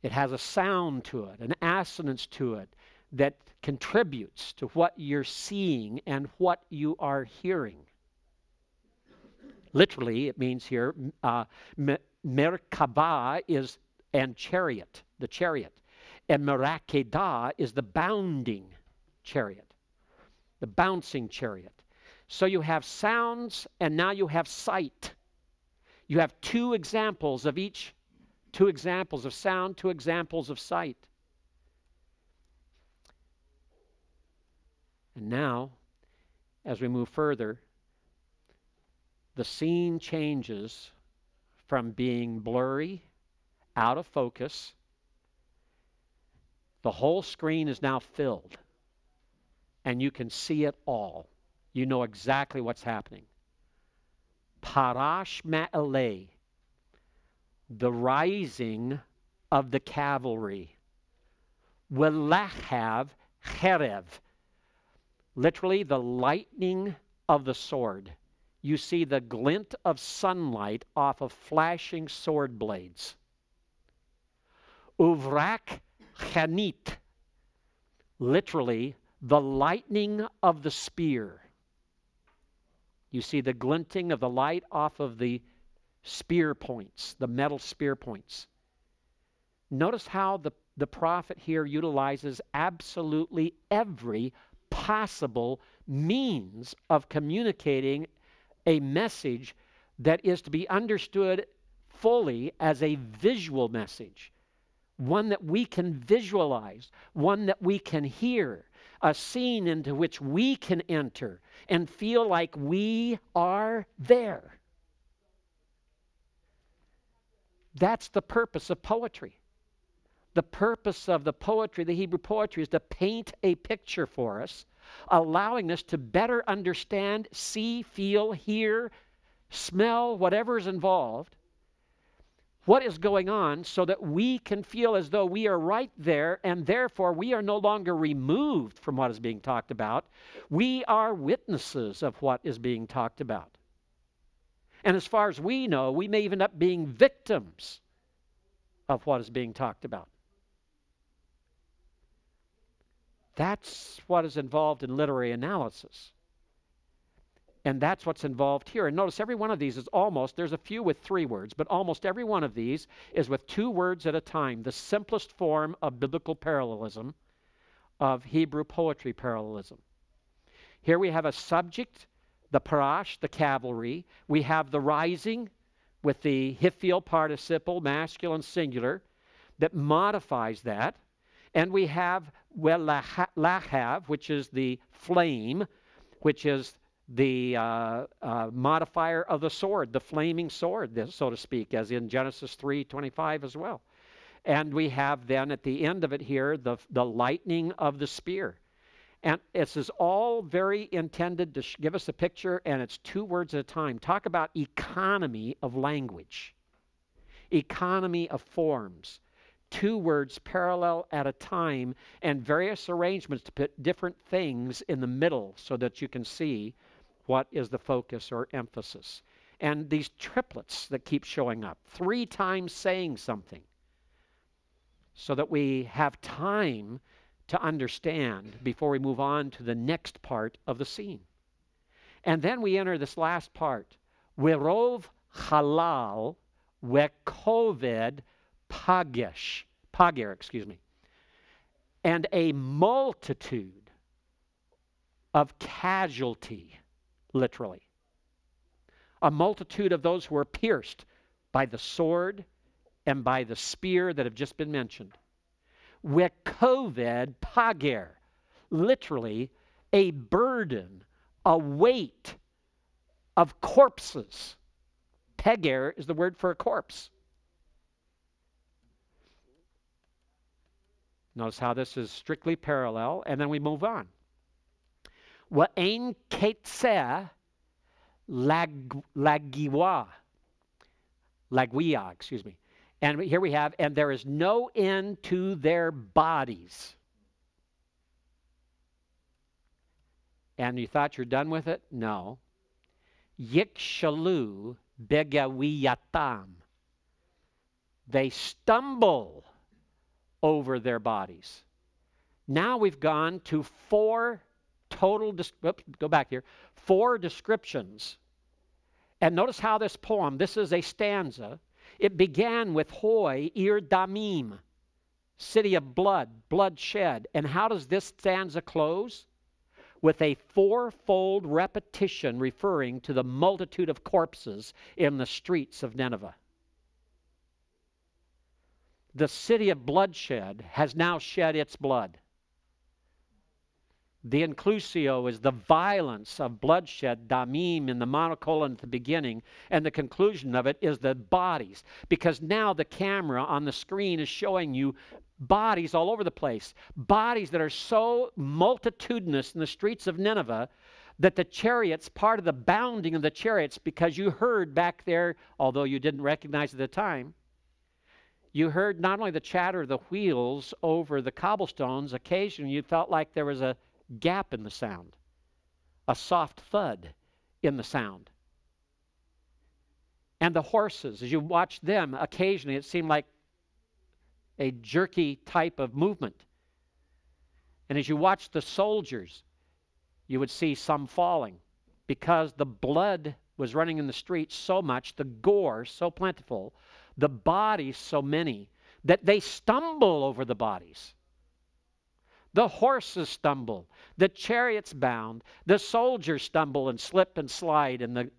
It has a sound to it, an assonance to it that contributes to what you're seeing and what you are hearing. Literally, it means here, uh, Merkabah is and chariot, the chariot. And Merakeda is the bounding chariot, the bouncing chariot. So you have sounds and now you have sight. You have two examples of each, two examples of sound, two examples of sight. And now, as we move further, the scene changes from being blurry, out of focus. The whole screen is now filled, and you can see it all. You know exactly what's happening. Parash Ma'ale, the rising of the cavalry. Welahav Herev, literally the lightning of the sword you see the glint of sunlight off of flashing sword blades. Uvrak chanit, literally, the lightning of the spear. You see the glinting of the light off of the spear points, the metal spear points. Notice how the, the prophet here utilizes absolutely every possible means of communicating a message that is to be understood fully as a visual message, one that we can visualize, one that we can hear, a scene into which we can enter and feel like we are there. That's the purpose of poetry. The purpose of the poetry, the Hebrew poetry, is to paint a picture for us allowing us to better understand, see, feel, hear, smell, whatever is involved, what is going on so that we can feel as though we are right there and therefore we are no longer removed from what is being talked about. We are witnesses of what is being talked about. And as far as we know, we may even end up being victims of what is being talked about. That's what is involved in literary analysis. And that's what's involved here. And notice every one of these is almost, there's a few with three words, but almost every one of these is with two words at a time, the simplest form of biblical parallelism, of Hebrew poetry parallelism. Here we have a subject, the parash, the cavalry. We have the rising with the hiphil participle, masculine singular, that modifies that. And we have well, lahav, which is the flame, which is the uh, uh, modifier of the sword, the flaming sword, so to speak, as in Genesis 3:25 as well. And we have then at the end of it here the, the lightning of the spear. And this is all very intended to give us a picture, and it's two words at a time. Talk about economy of language, economy of forms. Two words parallel at a time, and various arrangements to put different things in the middle so that you can see what is the focus or emphasis. And these triplets that keep showing up, three times saying something, so that we have time to understand before we move on to the next part of the scene. And then we enter this last part. Wirov halal wekoved pagish, pagir, excuse me. And a multitude of casualty literally. A multitude of those who were pierced by the sword and by the spear that have just been mentioned. Wekoved pager, literally a burden, a weight of corpses. Peger is the word for a corpse. Notice how this is strictly parallel, and then we move on. Wa'ain ketzeh lagiwa. Lagwia, excuse me. And here we have, and there is no end to their bodies. And you thought you're done with it? No. Yikshalu begawiyatam. They stumble over their bodies. Now we've gone to four total, oops, go back here, four descriptions. And notice how this poem, this is a stanza. It began with Hoy, Ir Damim, city of blood, bloodshed. And how does this stanza close? With a fourfold repetition referring to the multitude of corpses in the streets of Nineveh. The city of bloodshed has now shed its blood. The inclusio is the violence of bloodshed, damim in the monocolon at the beginning, and the conclusion of it is the bodies. Because now the camera on the screen is showing you bodies all over the place. Bodies that are so multitudinous in the streets of Nineveh that the chariots, part of the bounding of the chariots, because you heard back there, although you didn't recognize at the time, you heard not only the chatter of the wheels over the cobblestones, occasionally you felt like there was a gap in the sound, a soft thud in the sound. And the horses, as you watched them, occasionally it seemed like a jerky type of movement. And as you watched the soldiers, you would see some falling because the blood was running in the streets so much, the gore so plentiful, the bodies so many, that they stumble over the bodies. The horses stumble, the chariots bound, the soldiers stumble and slip and slide in the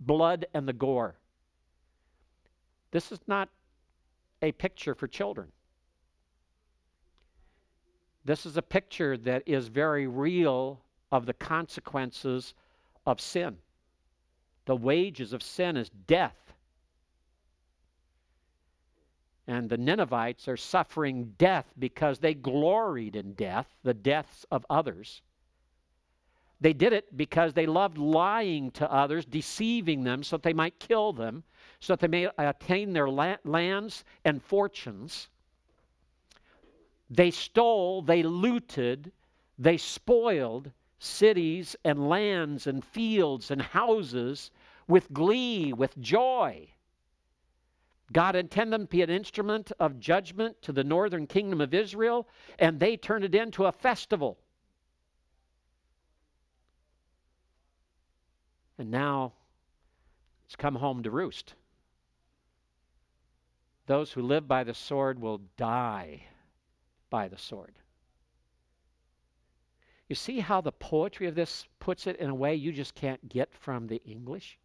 blood and the gore. This is not a picture for children. This is a picture that is very real of the consequences of sin. The wages of sin is death. And the Ninevites are suffering death because they gloried in death, the deaths of others. They did it because they loved lying to others, deceiving them so that they might kill them, so that they may attain their lands and fortunes. They stole, they looted, they spoiled cities and lands and fields and houses with glee, with joy. God intended them to be an instrument of judgment to the northern kingdom of Israel, and they turned it into a festival. And now it's come home to roost. Those who live by the sword will die by the sword. You see how the poetry of this puts it in a way you just can't get from the English?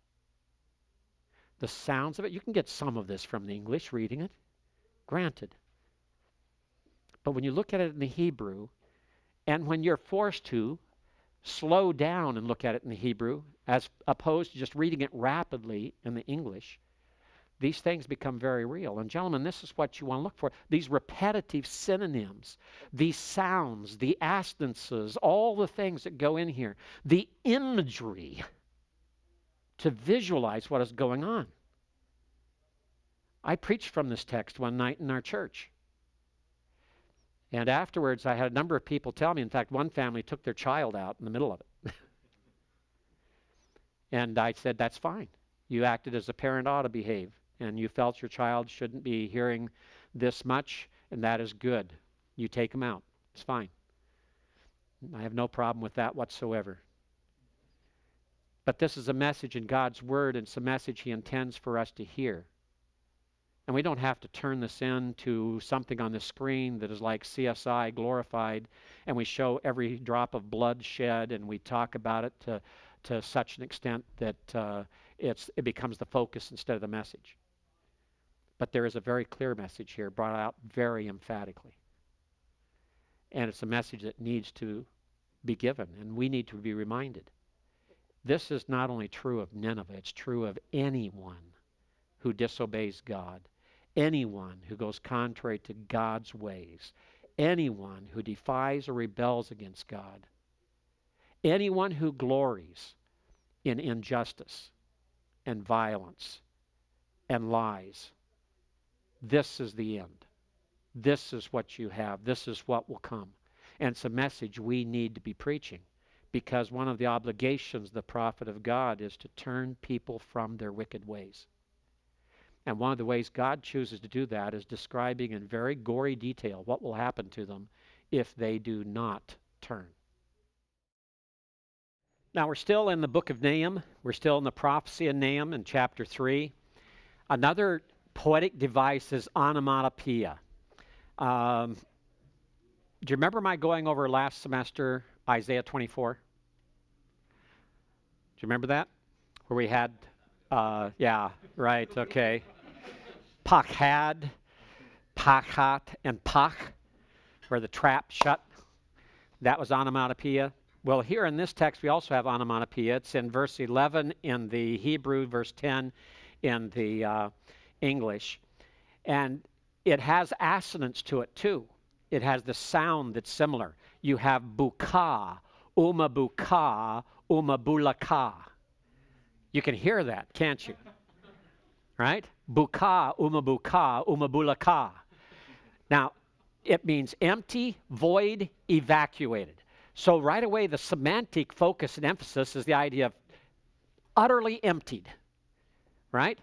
The sounds of it, you can get some of this from the English reading it, granted. But when you look at it in the Hebrew, and when you're forced to slow down and look at it in the Hebrew, as opposed to just reading it rapidly in the English, these things become very real. And, gentlemen, this is what you want to look for these repetitive synonyms, these sounds, the assonances, all the things that go in here, the imagery to visualize what is going on. I preached from this text one night in our church. And afterwards, I had a number of people tell me, in fact, one family took their child out in the middle of it. [LAUGHS] and I said, That's fine. You acted as a parent ought to behave and you felt your child shouldn't be hearing this much, and that is good. You take them out. It's fine. I have no problem with that whatsoever. But this is a message in God's Word, and it's a message He intends for us to hear. And we don't have to turn this into something on the screen that is like CSI glorified, and we show every drop of blood shed, and we talk about it to, to such an extent that uh, it's, it becomes the focus instead of the message. But there is a very clear message here brought out very emphatically. And it's a message that needs to be given, and we need to be reminded. This is not only true of Nineveh, it's true of anyone who disobeys God, anyone who goes contrary to God's ways, anyone who defies or rebels against God, anyone who glories in injustice and violence and lies this is the end. This is what you have. This is what will come. And it's a message we need to be preaching because one of the obligations of the prophet of God is to turn people from their wicked ways. And one of the ways God chooses to do that is describing in very gory detail what will happen to them if they do not turn. Now, we're still in the book of Nahum. We're still in the prophecy of Nahum in chapter 3. Another poetic device is onomatopoeia. Um, do you remember my going over last semester Isaiah 24? Do you remember that? Where we had, uh, yeah, right, okay. Pakhad, Pachat, and Pach, where the trap shut. That was onomatopoeia. Well, here in this text, we also have onomatopoeia. It's in verse 11 in the Hebrew, verse 10 in the uh, English. And it has assonance to it too. It has the sound that's similar. You have buka, umabuka, umabulaka. You can hear that, can't you? Right? Buka, umabuka, umabulaka. Now, it means empty, void, evacuated. So right away, the semantic focus and emphasis is the idea of utterly emptied. Right?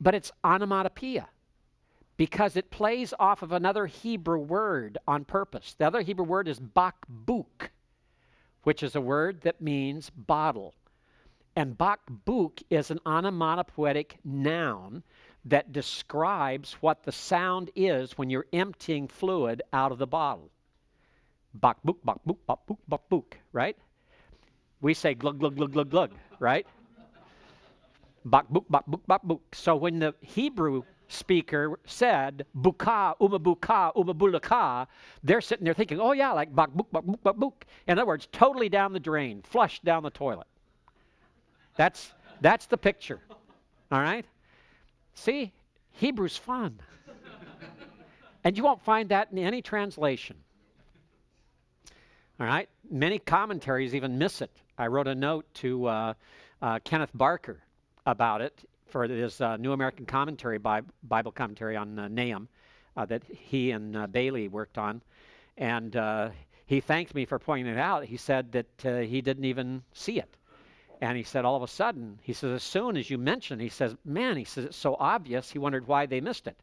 but it's onomatopoeia because it plays off of another Hebrew word on purpose. The other Hebrew word is bakbuk, which is a word that means bottle. And bakbuk is an onomatopoetic noun that describes what the sound is when you're emptying fluid out of the bottle. Bakbuk, bakbuk, bakbuk, bakbuk, right? We say glug, glug, glug, glug, glug, right? Bakbuk, bakbuk, bakbuk. So when the Hebrew speaker said buka, umabuka, umabulaka, they're sitting there thinking, oh yeah, like bakbuk, bakbuk, bakbuk. In other words, totally down the drain, flushed down the toilet. That's, that's the picture. All right? See, Hebrew's fun. and you won't find that in any translation. All right? Many commentaries even miss it. I wrote a note to uh, uh, Kenneth Barker about it for his uh, New American Commentary, Bible commentary on uh, Nahum uh, that he and uh, Bailey worked on. And uh, he thanked me for pointing it out. He said that uh, he didn't even see it. And he said, all of a sudden, he says, as soon as you mentioned, he says, man, he says, it's so obvious. He wondered why they missed it.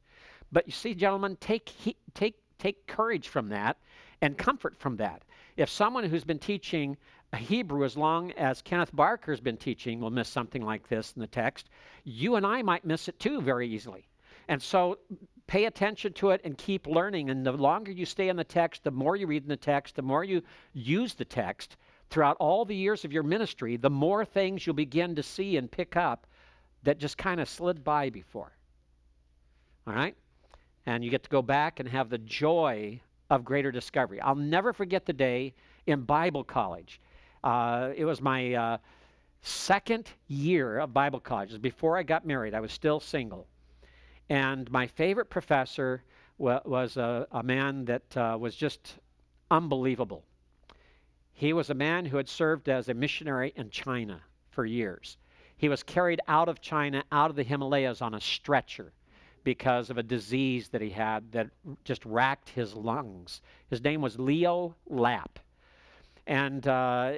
But you see, gentlemen, take, he, take take courage from that and comfort from that. If someone who's been teaching Hebrew as long as Kenneth Barker's been teaching will miss something like this in the text, you and I might miss it too very easily. And so pay attention to it and keep learning. And the longer you stay in the text, the more you read in the text, the more you use the text throughout all the years of your ministry, the more things you'll begin to see and pick up that just kind of slid by before. All right? And you get to go back and have the joy of greater discovery. I'll never forget the day in Bible college. Uh, it was my uh, second year of Bible college. Before I got married, I was still single. And my favorite professor wa- was a, a, man that uh, was just unbelievable. He was a man who had served as a missionary in China for years. He was carried out of China, out of the Himalayas on a stretcher because of a disease that he had that just racked his lungs. His name was Leo Lapp. And uh,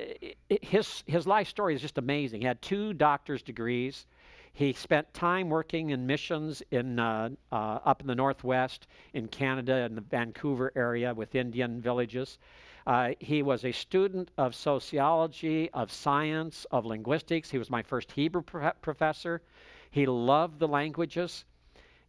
his, his life story is just amazing. He had two doctor's degrees. He spent time working in missions in, uh, uh, up in the Northwest, in Canada, in the Vancouver area with Indian villages. Uh, he was a student of sociology, of science, of linguistics. He was my first Hebrew pro- professor. He loved the languages.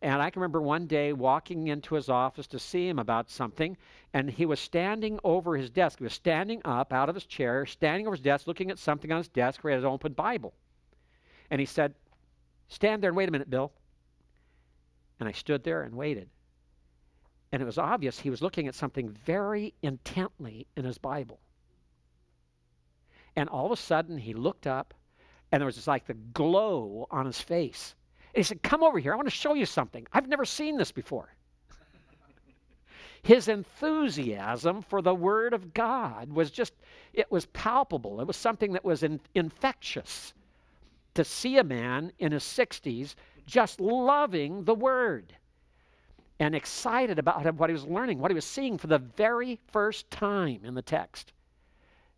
And I can remember one day walking into his office to see him about something, and he was standing over his desk. He was standing up out of his chair, standing over his desk, looking at something on his desk where he had an open Bible. And he said, Stand there and wait a minute, Bill. And I stood there and waited. And it was obvious he was looking at something very intently in his Bible. And all of a sudden, he looked up, and there was just like the glow on his face. And he said, Come over here. I want to show you something. I've never seen this before. His enthusiasm for the Word of God was just, it was palpable. It was something that was in, infectious to see a man in his 60s just loving the Word and excited about what he was learning, what he was seeing for the very first time in the text.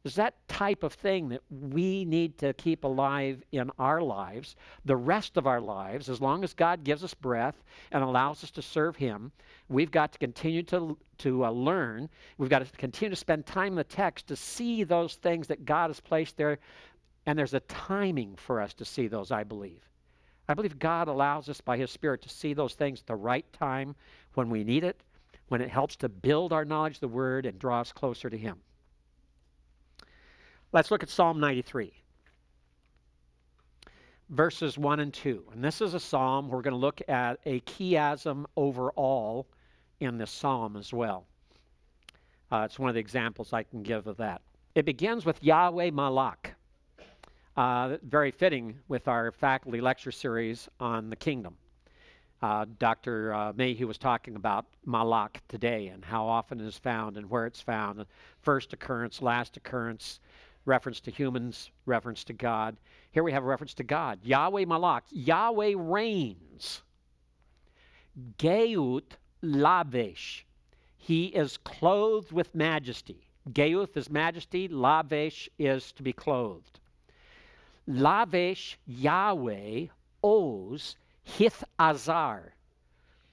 Is that type of thing that we need to keep alive in our lives, the rest of our lives, as long as God gives us breath and allows us to serve Him. We've got to continue to, to uh, learn. We've got to continue to spend time in the text to see those things that God has placed there. And there's a timing for us to see those, I believe. I believe God allows us by His Spirit to see those things at the right time when we need it, when it helps to build our knowledge of the Word and draw us closer to Him. Let's look at Psalm 93, verses 1 and 2. And this is a psalm. We're going to look at a chiasm overall in this psalm as well. Uh, it's one of the examples I can give of that. It begins with Yahweh Malak. Uh, very fitting with our faculty lecture series on the kingdom. Uh, Dr. Uh, Mayhue was talking about Malak today and how often it is found and where it's found. First occurrence, last occurrence, reference to humans, reference to God. Here we have a reference to God. Yahweh Malak. Yahweh reigns. Geut Lavesh. He is clothed with majesty. Geuth is majesty. Lavesh is to be clothed. Lavesh Yahweh Oz Hith Azar.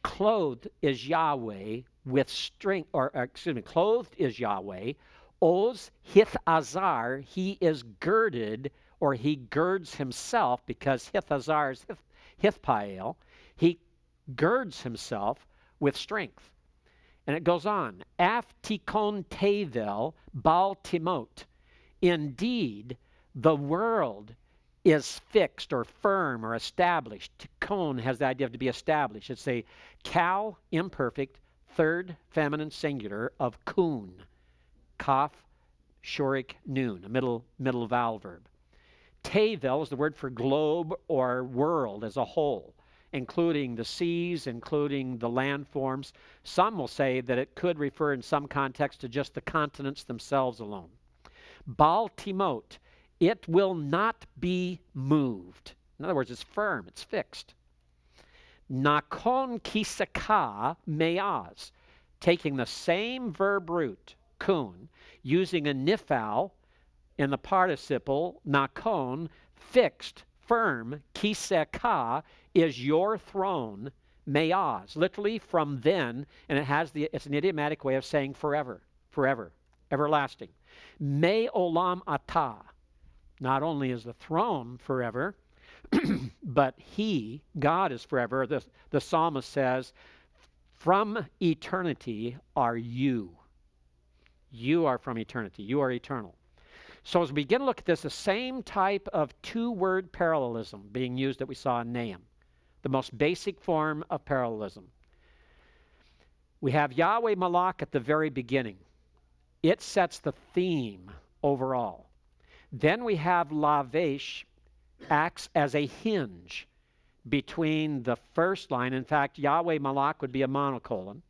Clothed is Yahweh with strength, or uh, excuse me, clothed is Yahweh Oz Hith Azar, he is girded, or he girds himself, because Hith Azar is Hith, Hithpael. He girds himself with strength. And it goes on. Aftikon Tevel Bal Timot. Indeed, the world is fixed or firm or established. Tikon has the idea of to be established. It's a Qal imperfect, third feminine singular of kun. Kaf, Shorik, Noon, a middle, middle vowel verb. Tevel is the word for globe or world as a whole, including the seas, including the landforms. Some will say that it could refer in some context to just the continents themselves alone. Baal Timot, it will not be moved. In other words, it's firm, it's fixed. Nakon kisaka meaz, taking the same verb root, kun, using a nifal in the participle, nakon, fixed, firm, kiseka, is your throne, mayaz, literally from then, and it has the it's an idiomatic way of saying forever, forever, everlasting. Me olam ata. Not only is the throne forever, [CLEARS THROAT] but he, God, is forever. The, the psalmist says, From eternity are you. You are from eternity. You are eternal. So as we begin to look at this, the same type of two-word parallelism being used that we saw in Nahum, the most basic form of parallelism. We have Yahweh Malak at the very beginning. It sets the theme overall. Then we have Lavesh acts as a hinge between the first line. In fact, Yahweh Malak would be a monocolon.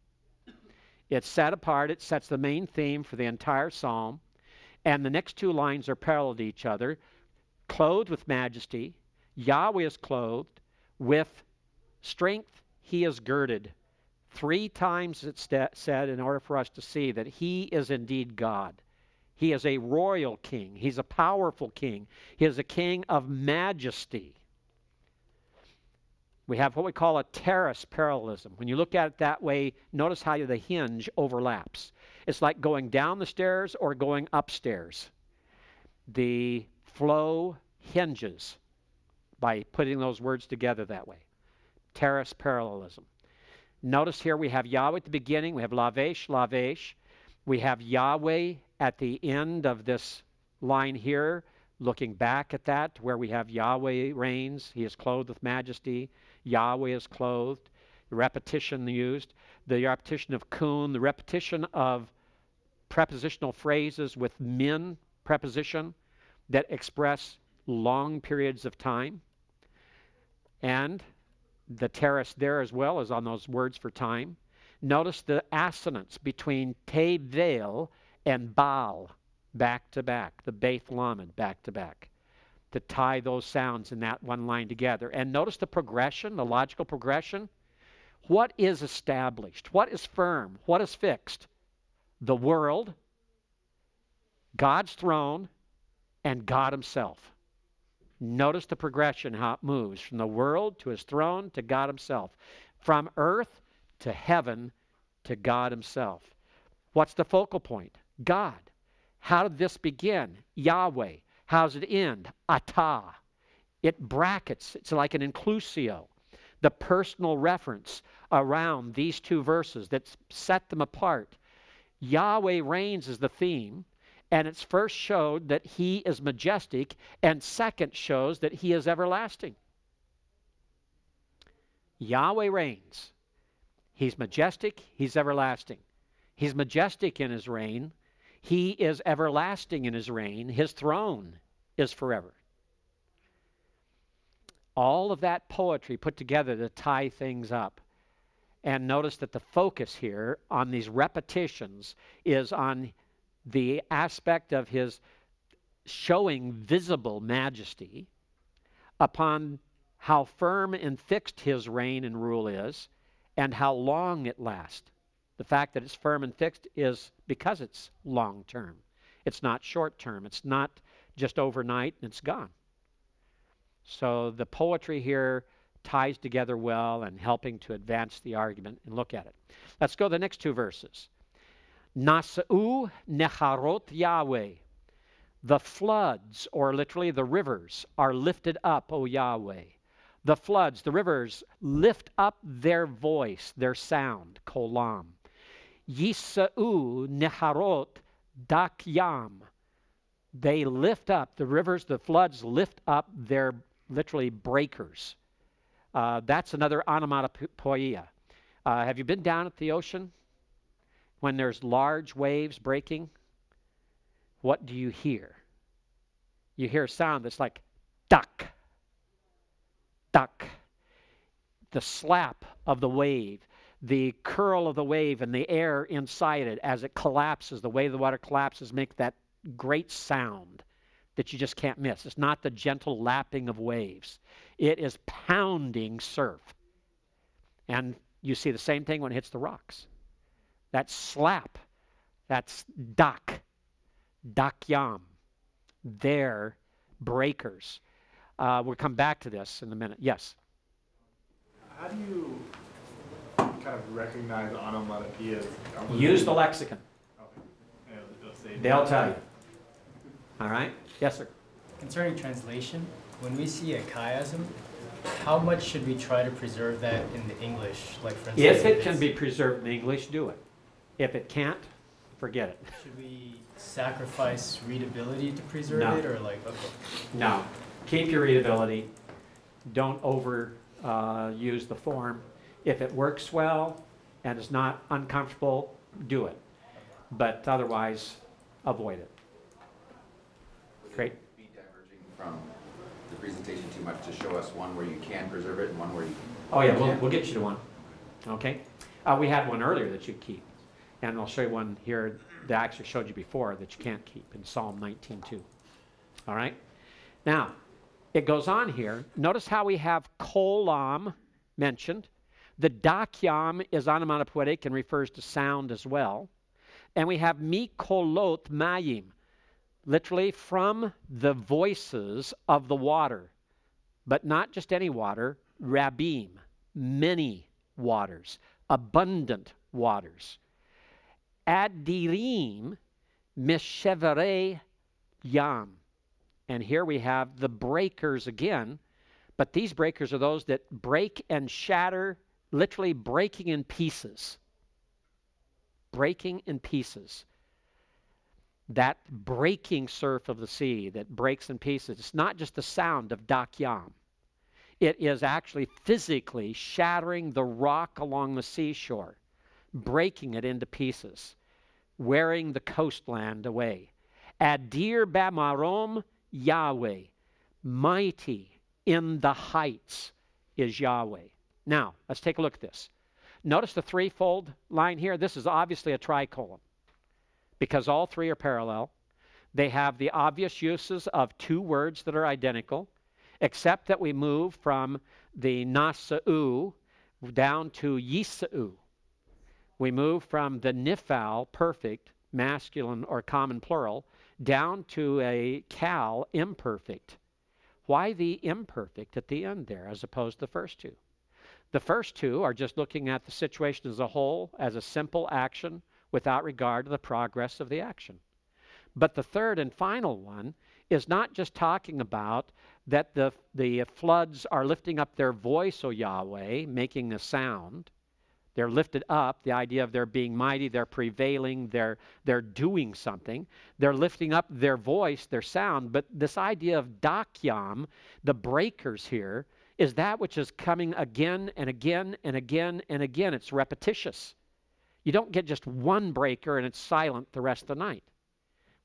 It's set apart, it sets the main theme for the entire psalm. And the next two lines are parallel to each other. Clothed with majesty, Yahweh is clothed. With strength, he is girded. Three times it's said in order for us to see that he is indeed God. He is a royal king. He's a powerful king. He is a king of majesty. We have what we call a terrace parallelism. When you look at it that way, notice how the hinge overlaps. It's like going down the stairs or going upstairs. The flow hinges by putting those words together that way. Terrace parallelism. Notice here we have Yahweh at the beginning, we have Lavesh, Lavesh. We have Yahweh at the end of this line here, looking back at that, where we have Yahweh reigns, he is clothed with majesty. Yahweh is clothed, the repetition used, the repetition of kun, the repetition of prepositional phrases with min preposition that express long periods of time. And the terrace there as well as on those words for time. Notice the assonance between tevel and baal back to back, the Beth Lamed back to back to tie those sounds in that one line together. And notice the progression, the logical progression. What is established? What is firm? What is fixed? The world, God's throne, and God Himself. Notice the progression, how it moves from the world to His throne to God Himself, from earth to heaven to God Himself. What's the focal point? God. How did this begin? Yahweh. How's it end? Ata. It brackets, it's like an inclusio, the personal reference around these two verses that set them apart. Yahweh reigns is the theme, and it's first showed that he is majestic, and second shows that he is everlasting. Yahweh reigns. He's majestic, he's everlasting. He's majestic in his reign, he is everlasting in his reign, his throne is forever. All of that poetry put together to tie things up. And notice that the focus here on these repetitions is on the aspect of his showing visible majesty, upon how firm and fixed his reign and rule is, and how long it lasts. The fact that it's firm and fixed is because it's long term. It's not short term. It's not just overnight and it's gone. So the poetry here ties together well and helping to advance the argument and look at it. Let's go to the next two verses. Nasa'u necharot Yahweh. The floods, or literally the rivers, are lifted up, O Yahweh. The floods, the rivers, lift up their voice, their sound, kolam. Yisa'u neharot dakyam. They lift up, the rivers, the floods lift up their literally breakers. Uh, that's another onomatopoeia. Uh, have you been down at the ocean when there's large waves breaking? What do you hear? You hear a sound that's like duck, duck. The slap of the wave the curl of the wave and the air inside it as it collapses, the way the water collapses, make that great sound that you just can't miss. It's not the gentle lapping of waves, it is pounding surf. And you see the same thing when it hits the rocks. That slap, that's dak, dakyam. They're breakers. Uh, we'll come back to this in a minute. Yes? How do you kind of recognize onomatopoeias? Use the lexicon. Okay. They'll tell you. All right? Yes, sir. Concerning translation, when we see a chiasm, how much should we try to preserve that in the English? Like for instance, If it can be preserved in English, do it. If it can't, forget it. Should we sacrifice readability to preserve No. it, or like, okay. No. Keep your readability. Don't over uh, use the form. If it works well and is not uncomfortable, do it. But otherwise, avoid it. Would it Great. Be diverging from the presentation too much to show us one where you can preserve it and one where you. can. Oh, yeah, we'll, we'll get you to one. Okay? Uh, we had one earlier that you keep. And I'll show you one here that I actually showed you before that you can't keep in Psalm 19.2. All right? Now, it goes on here. Notice how we have kolam mentioned. The dakyam is onomatopoetic and refers to sound as well. And we have mikolot mayim, literally from the voices of the water. But not just any water, rabim, many waters, abundant waters. Adirim mishevere yam. And here we have the breakers again, but these breakers are those that break and shatter, literally breaking in pieces. Breaking in pieces. That breaking surf of the sea that breaks in pieces, it's not just the sound of dakyam. It is actually physically shattering the rock along the seashore, breaking it into pieces, wearing the coastland away. Adir Bamarom Yahweh, mighty in the heights is Yahweh. Now, let's take a look at this. Notice the threefold line here. This is obviously a tricolon because all three are parallel. They have the obvious uses of two words that are identical, except that we move from the nasa'u down to yisa'u. We move from the nifal, perfect, masculine or common plural, down to a Qal, imperfect. Why the imperfect at the end there as opposed to the first two? The first two are just looking at the situation as a whole, as a simple action without regard to the progress of the action. But the third and final one is not just talking about that the, the floods are lifting up their voice, O Yahweh, making a sound. They're lifted up, the idea of their being mighty, they're prevailing, they're, they're doing something. They're lifting up their voice, their sound. But this idea of dakyam, the breakers here, is that which is coming again and again and again and again. It's repetitious. You don't get just one breaker and it's silent the rest of the night.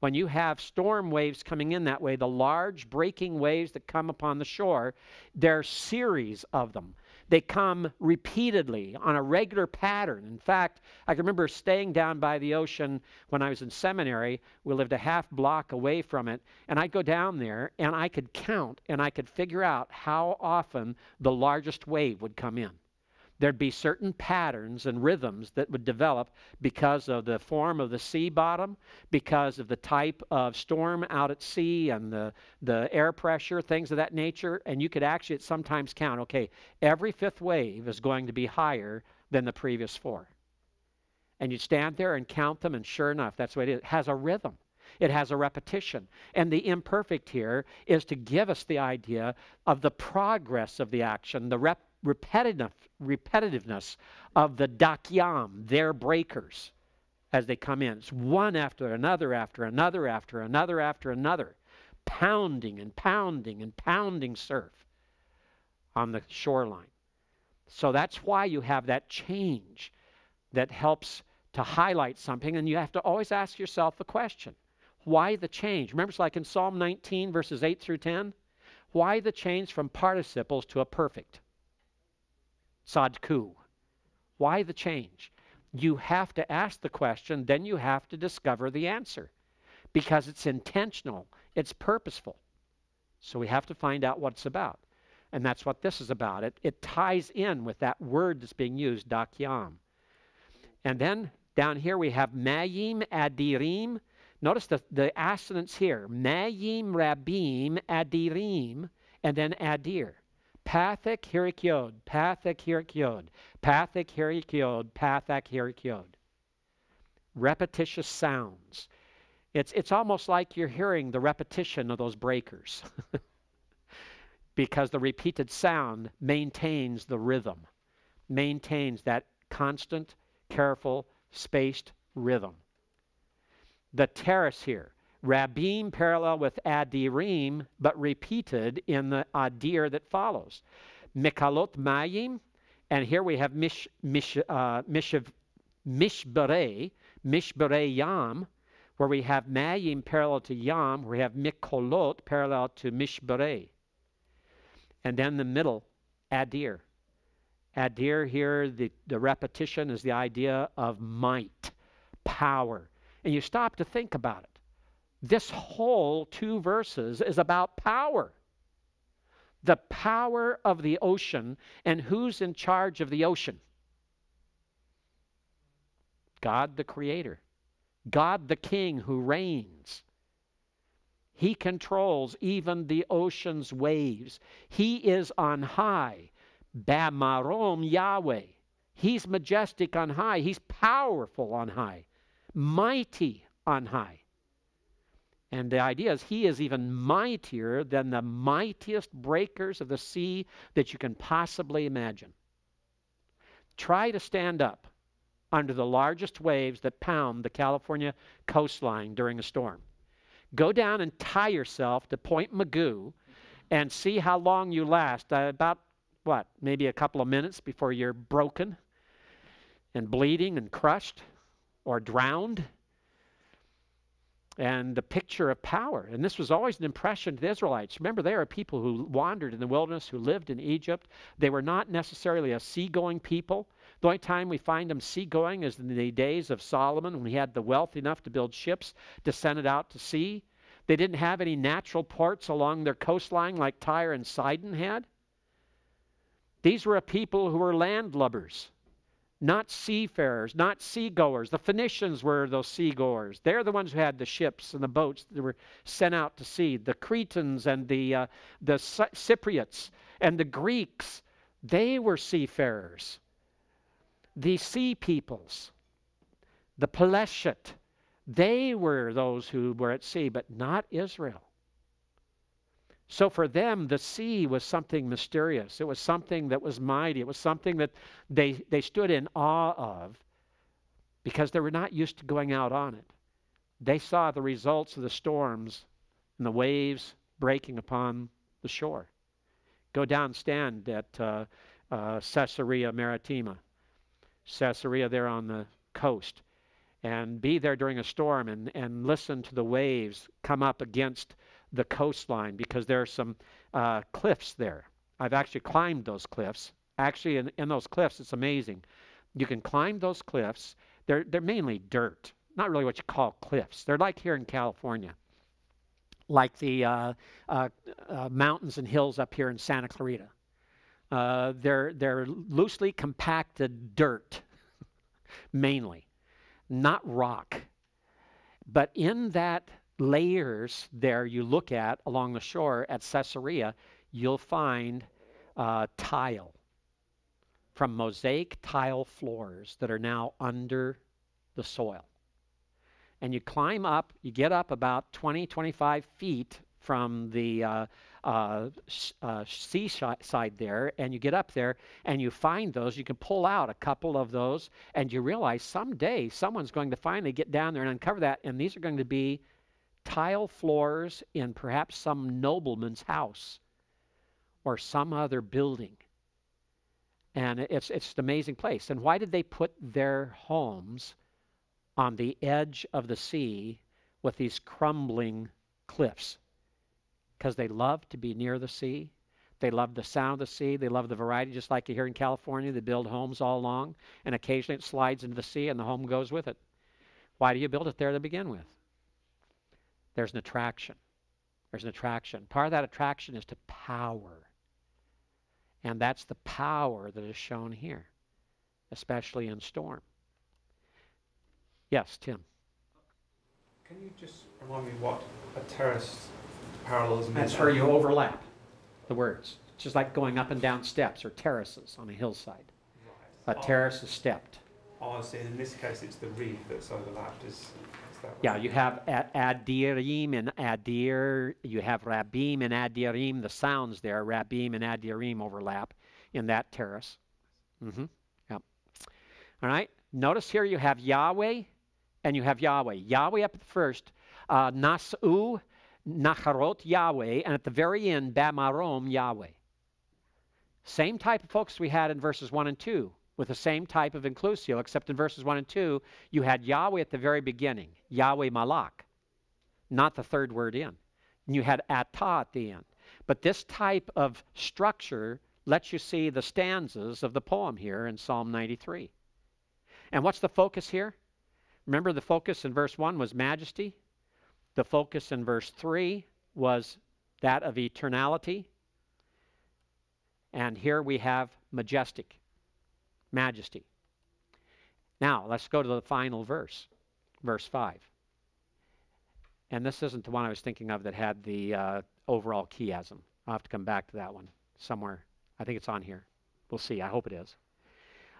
When you have storm waves coming in that way, the large breaking waves that come upon the shore, there are series of them. They come repeatedly on a regular pattern. In fact, I can remember staying down by the ocean when I was in seminary. We lived a half block away from it. And I'd go down there and I could count and I could figure out how often the largest wave would come in. There'd be certain patterns and rhythms that would develop because of the form of the sea bottom, because of the type of storm out at sea and the, the air pressure, things of that nature. And you could actually sometimes count okay, every fifth wave is going to be higher than the previous four. And you'd stand there and count them, and sure enough, that's what it. It has a rhythm. It has a repetition. And the imperfect here is to give us the idea of the progress of the action, the rep- repetitive, repetitiveness of the dakyam, their breakers, as they come in. It's one after another, after another, after another, after another, pounding and pounding and pounding surf on the shoreline. So that's why you have that change that helps to highlight something, and you have to always ask yourself the question why the change? Remember, it's like in Psalm 19, verses 8 through 10? Why the change from participles to a perfect? Sadku. Why the change? You have to ask the question, then you have to discover the answer because it's intentional, it's purposeful. So we have to find out what it's about. And that's what this is about. It, it ties in with that word that's being used, dakyam. And then down here we have mayim adirim. Notice the, the assonance here. Mayim rabim adirim, and then adir. Pathak hirikiod, pathak hirikiod, pathic hirikiod, pathak hirikiod. Repetitious sounds. It's, it's almost like you're hearing the repetition of those breakers [LAUGHS] because the repeated sound maintains the rhythm, maintains that constant, careful, spaced rhythm. The terrace here, Rabim parallel with Adirim, but repeated in the Adir that follows. Mikalot Mayim, and here we have Mish, mish, uh, mishav, Mishbare, Mishbare Yam, where we have Mayim parallel to Yam, where we have Mikolot parallel to Mishbare. And then the middle, Adir. Adir here, the, the repetition is the idea of might, power. And you stop to think about it. This whole two verses is about power. The power of the ocean and who's in charge of the ocean? God the Creator, God the King who reigns. He controls even the ocean's waves. He is on high. Bamarom Yahweh. He's majestic on high. He's powerful on high. Mighty on high. And the idea is he is even mightier than the mightiest breakers of the sea that you can possibly imagine. Try to stand up under the largest waves that pound the California coastline during a storm. Go down and tie yourself to Point Mugu and see how long you last. Uh, about, what, maybe a couple of minutes before you're broken and bleeding and crushed or drowned and the picture of power. And this was always an impression to the Israelites. Remember, they are a people who wandered in the wilderness, who lived in Egypt. They were not necessarily a seagoing people. The only time we find them seagoing is in the days of Solomon when he had the wealth enough to build ships to send it out to sea. They didn't have any natural ports along their coastline like Tyre and Sidon had. These were a people who were landlubbers not seafarers, not seagoers. The Phoenicians were those seagoers. They're the ones who had the ships and the boats that were sent out to sea. The Cretans and the, uh, the Cypriots and the Greeks, they were seafarers. The sea peoples, the Peleshit, they were those who were at sea, but not Israel. So for them, the sea was something mysterious. It was something that was mighty. It was something that they, they stood in awe of because they were not used to going out on it. They saw the results of the storms and the waves breaking upon the shore. Go down, stand at uh, uh, Caesarea Maritima, Caesarea there on the coast, and be there during a storm and, and listen to the waves come up against the coastline because there are some uh, cliffs there. I've actually climbed those cliffs. Actually, in, in those cliffs, it's amazing. You can climb those cliffs. They're, they're mainly dirt, not really what you call cliffs. They're like here in California, like the uh, uh, uh mountains and hills up here in Santa Clarita. Uh, they're, they're loosely compacted dirt, [LAUGHS] mainly, not rock. But in that layers there you look at along the shore at Caesarea, you'll find uh, tile from mosaic tile floors that are now under the soil. And you climb up, you get up about 20, 25 feet from the uh, uh, uh, seaside there, and you get up there and you find those. You can pull out a couple of those, and you realize someday someone's going to finally get down there and uncover that, and these are going to be tile floors in perhaps some nobleman's house or some other building. And it's, it's an amazing place. And why did they put their homes on the edge of the sea with these crumbling cliffs? Because they love to be near the sea. They love the sound of the sea. They love the variety, just like you hear in California. They build homes all along, and occasionally it slides into the sea, and the home goes with it. Why do you build it there to begin with? There's an attraction. There's an attraction. Part of that attraction is to power. And that's the power that is shown here, especially in storm. Yes, Tim. Can you just remind me what a terraced parallelism That's is? where you overlap the words. It's just like going up and down steps or terraces on a hillside. A Right. terrace is stepped. Oh, I see. In this case, it's the reef that's overlapped. Is Yeah, you have adirim and adir. You have rabim and adirim. The sounds there, rabim and adirim, overlap in that terrace. Mm-hmm. Yep. All right. Notice here you have Yahweh and you have Yahweh. Yahweh up at the first, uh, Nasu, Nacharot Yahweh, and at the very end, Bamarom Yahweh. Same type of focus we had in verses 1 and 2, with the same type of inclusio, except in verses 1 and 2, you had Yahweh at the very beginning, Yahweh Malak, not the third word in. And you had Atah at the end. But this type of structure lets you see the stanzas of the poem here in Psalm 93. And what's the focus here? Remember, the focus in verse 1 was majesty. The focus in verse 3 was that of eternality. And here we have majestic, majesty. Now, let's go to the final verse, verse 5. And this isn't the one I was thinking of that had the uh, overall chiasm. I'll have to come back to that one somewhere. I think it's on here. We'll see. I hope it is.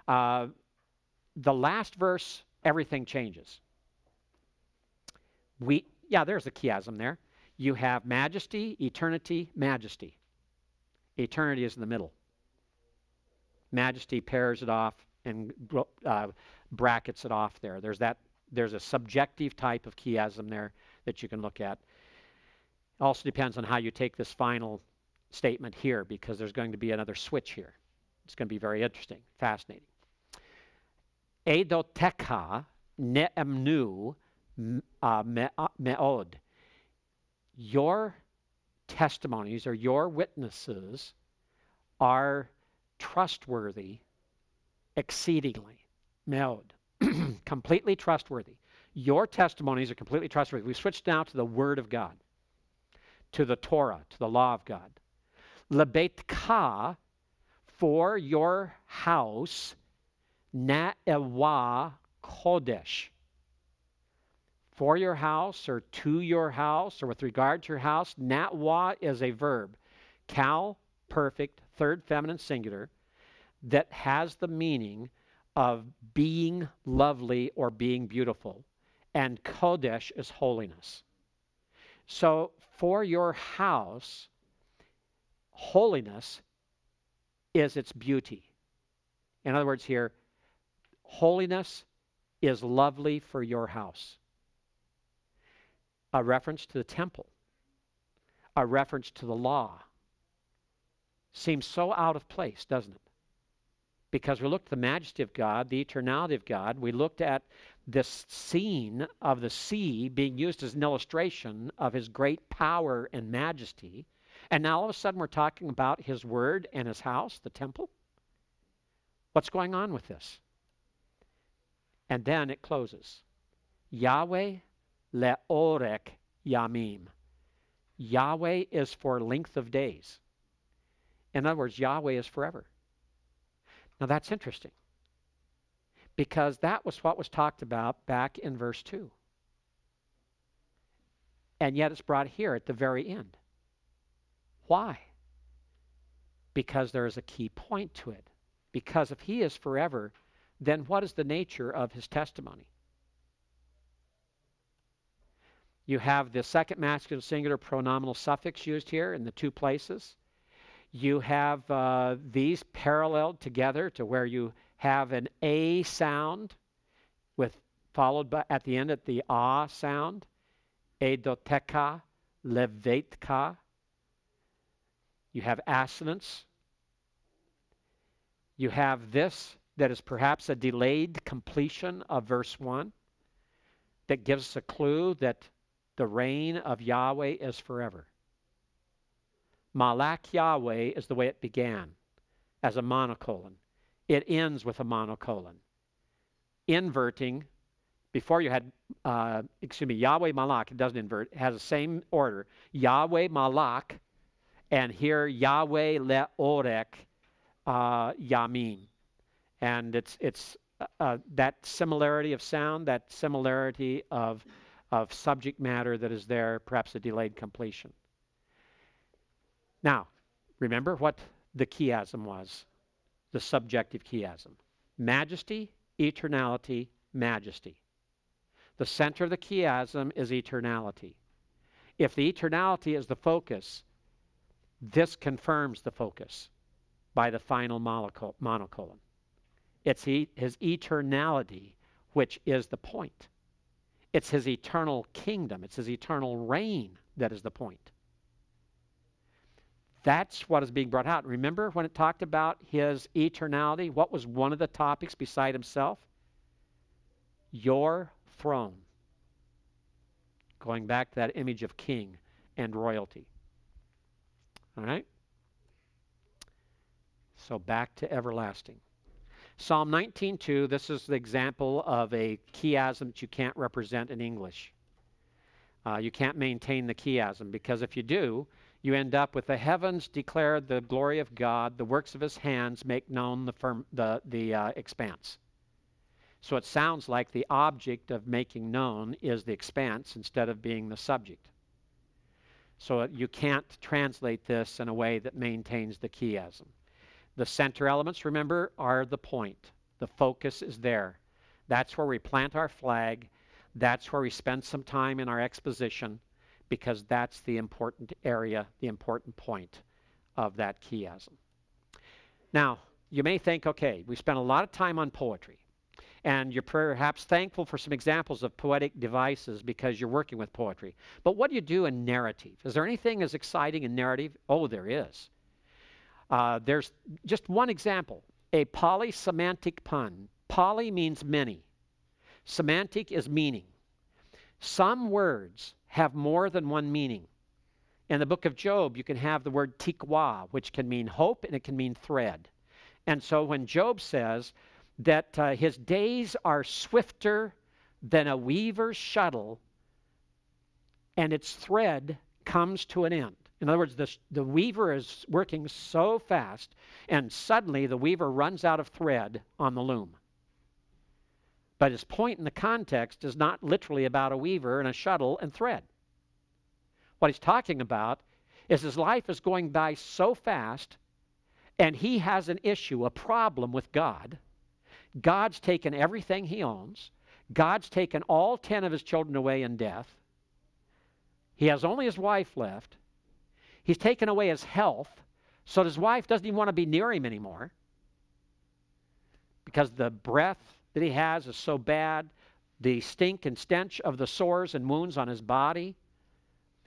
Uh, the last verse, everything changes. We, yeah, there's a chiasm there. You have majesty, eternity, majesty. Eternity is in the middle. Majesty pairs it off and uh, brackets it off there. There's that. There's a subjective type of chiasm there that you can look at. Also depends on how you take this final statement here, because there's going to be another switch here. It's going to be very interesting, fascinating. Edoteka ne'emnu uh, me'od. Your testimonies or your witnesses are trustworthy exceedingly. Me'od. [CLEARS THROAT] completely trustworthy. Your testimonies are completely trustworthy. We switched now to the Word of God, to the Torah, to the law of God. Lebeitka, for your house, na'ewa kodesh. For your house, or to your house, or with regard to your house, na'wa is a verb. Qal, perfect, third feminine singular, that has the meaning of being lovely or being beautiful. And Kodesh is holiness. So for your house, holiness is its beauty. In other words, here, holiness is lovely for your house. A reference to the temple, a reference to the law. Seems so out of place, doesn't it? because we looked at the majesty of God, the eternality of God. We looked at this scene of the sea being used as an illustration of his great power and majesty. And now all of a sudden we're talking about his word and his house, the temple. What's going on with this? And then it closes. Yahweh leorek yamim. Yahweh is for length of days. In other words, Yahweh is forever. Now that's interesting because that was what was talked about back in verse 2. And yet it's brought here at the very end. Why? Because there is a key point to it. Because if he is forever, then what is the nature of his testimony? You have the second masculine singular pronominal suffix used here in the two places. You have uh, these paralleled together to where you have an A sound with followed by at the end at the A sound. Edoteka, levetka. You have assonance. You have this that is perhaps a delayed completion of verse 1 that gives us a clue that the reign of Yahweh is forever. Malak Yahweh is the way it began, as a monocolon. It ends with a monocolon. Inverting, before you had, uh, excuse me, Yahweh Malak, it doesn't invert, it has the same order. Yahweh Malak, and here Yahweh Leorek uh, Yamim. And it's, it's uh, uh, that similarity of sound, that similarity of, of subject matter that is there, perhaps a delayed completion. Now, Remember what the chiasm was, the subjective chiasm. Majesty, eternality, majesty. The center of the chiasm is eternality. If the eternality is the focus, this confirms the focus by the final monocolon. It's he, his eternality which is the point. It's his eternal kingdom, it's his eternal reign that is the point. That's what is being brought out. Remember when it talked about his eternality? What was one of the topics beside himself? Your throne. Going back to that image of king and royalty. All right? So back to everlasting. Psalm 19.2, this is the example of a chiasm that you can't represent in English. Uh, you can't maintain the chiasm because if you do, you end up with the heavens declare the glory of God, the works of his hands make known the, firm, the, the uh, expanse. So it sounds like the object of making known is the expanse instead of being the subject. So you can't translate this in a way that maintains the chiasm. The center elements, remember, are the point. The focus is there. That's where we plant our flag. That's where we spend some time in our exposition because that's the important area, the important point of that chiasm. Now, you may think, okay, we spent a lot of time on poetry, and you're perhaps thankful for some examples of poetic devices because you're working with poetry. But what do you do in narrative? Is there anything as exciting in narrative? Oh, there is. Uh, there's just one example a polysemantic pun. Poly means many, semantic is meaning. Some words have more than one meaning. In the book of Job, you can have the word tikwa, which can mean hope and it can mean thread. And so when Job says that uh, his days are swifter than a weaver's shuttle and its thread comes to an end, in other words, the, the weaver is working so fast, and suddenly the weaver runs out of thread on the loom. But his point in the context is not literally about a weaver and a shuttle and thread. What he's talking about is his life is going by so fast, and he has an issue, a problem with God. God's taken everything he owns. God's taken all 10 of his children away in death. He has only his wife left. He's taken away his health, so his wife doesn't even want to be near him anymore because the breath that he has is so bad, the stink and stench of the sores and wounds on his body.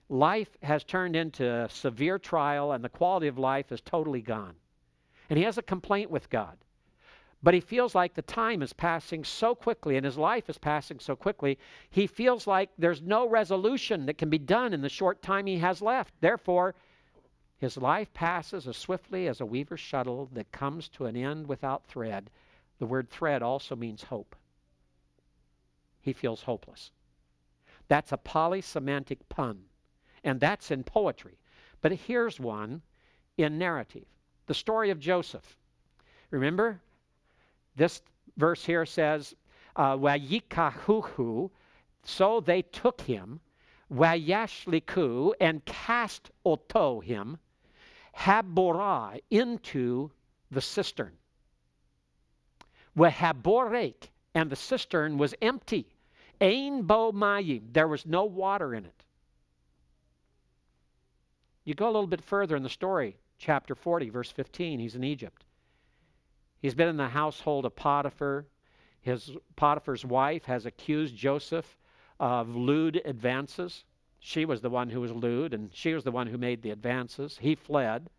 Life has turned into severe trial, and the quality of life is totally gone. And he has a complaint with God. But he feels like the time is passing so quickly and his life is passing so quickly, he feels like there's no resolution that can be done in the short time he has left. Therefore, his life passes as swiftly as a weaver's shuttle that comes to an end without thread. The word thread also means hope. He feels hopeless. That's a polysemantic pun, and that's in poetry. But here's one in narrative the story of Joseph. Remember, this verse here says, uh, Wayikahuhu, so they took him, Wayashliku, and cast oto him, Haborah into the cistern. Wehaborek, and the cistern was empty. Ein bo mayim, there was no water in it. You go a little bit further in the story, chapter 40, verse 15, he's in Egypt. He's been in the household of Potiphar. His Potiphar's wife has accused Joseph of lewd advances. She was the one who was lewd, and she was the one who made the advances. He fled.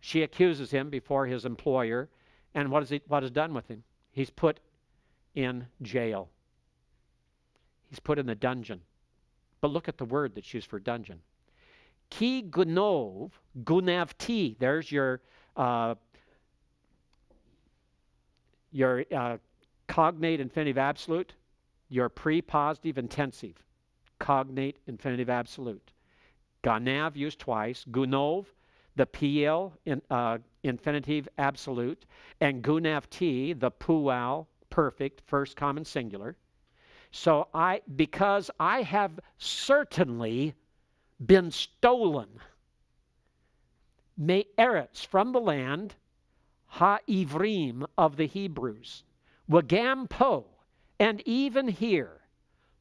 She accuses him before his employer, and what is, he, what is done with him? He's put in jail. He's put in the dungeon. But look at the word that's used for dungeon. Ki gunov, gunavti. There's your uh, your uh, cognate infinitive absolute, your pre-positive intensive cognate infinitive absolute. Ganav used twice, gunov, the PL in, uh, infinitive absolute, and gunav T, the pual perfect first common singular. So I because I have certainly been stolen. Me'eretz, from the land, Ha'ivrim of the Hebrews, Wagam Po, and even here,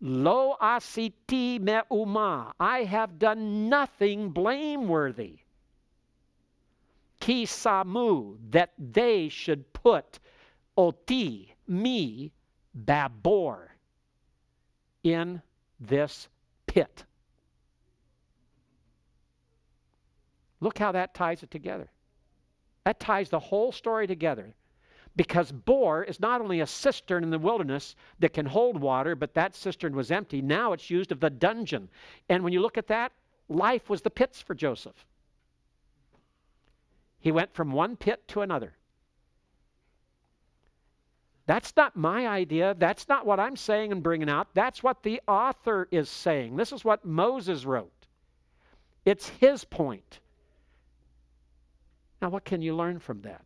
Lo asiti me'uma, I have done nothing blameworthy. Ki samu, that they should put oti, me, babor, in this pit. Look how that ties it together. That ties the whole story together. Because Bor is not only a cistern in the wilderness that can hold water, but that cistern was empty. Now it's used of the dungeon. And when you look at that, life was the pits for Joseph. He went from one pit to another. That's not my idea. That's not what I'm saying and bringing out. That's what the author is saying. This is what Moses wrote. It's his point. Now, what can you learn from that?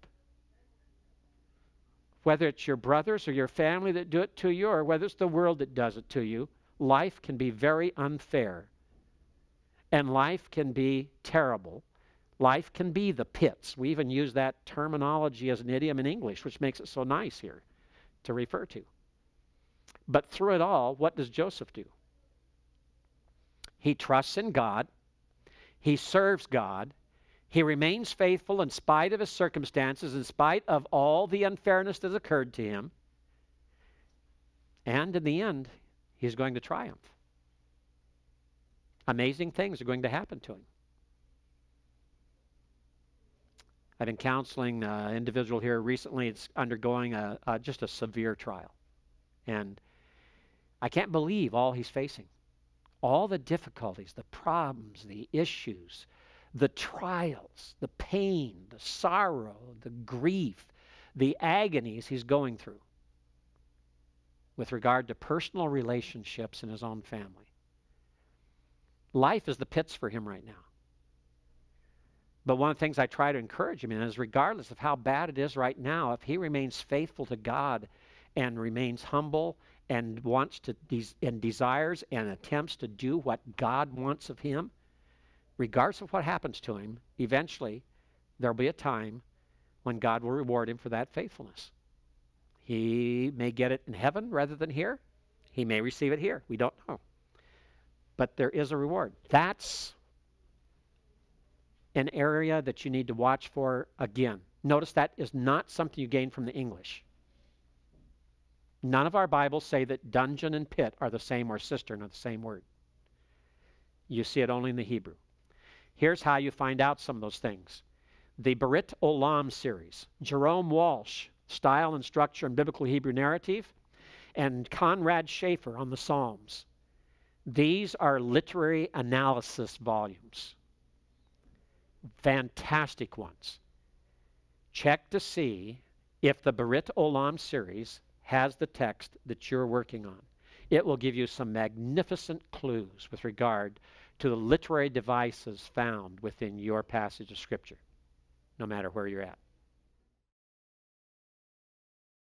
Whether it's your brothers or your family that do it to you, or whether it's the world that does it to you, life can be very unfair. And life can be terrible. Life can be the pits. We even use that terminology as an idiom in English, which makes it so nice here to refer to. But through it all, what does Joseph do? He trusts in God, he serves God, he remains faithful in spite of his circumstances, in spite of all the unfairness that occurred to him. And in the end, he's going to triumph. Amazing things are going to happen to him. I've been counseling uh, an individual here recently. It's undergoing a, a, just a severe trial. And I can't believe all he's facing. All the difficulties, the problems, the issues, the trials, the pain, the sorrow, the grief, the agonies he's going through with regard to personal relationships in his own family. Life is the pits for him right now. But one of the things I try to encourage him in is regardless of how bad it is right now, if he remains faithful to God and remains humble and wants to and desires and attempts to do what God wants of him, regardless of what happens to him, eventually there'll be a time when God will reward him for that faithfulness. He may get it in heaven rather than here. He may receive it here. We don't know. But there is a reward. That's an area that you need to watch for again. Notice that is not something you gain from the English. None of our Bibles say that dungeon and pit are the same or cistern are the same word. You see it only in the Hebrew. Here's how you find out some of those things. The Berit Olam series, Jerome Walsh, Style and Structure in Biblical Hebrew Narrative, and Konrad Schaefer on the Psalms. These are literary analysis volumes. Fantastic ones. Check to see if the Berit Olam series has the text that you're working on. It will give you some magnificent clues with regard to the literary devices found within your passage of Scripture, no matter where you're at.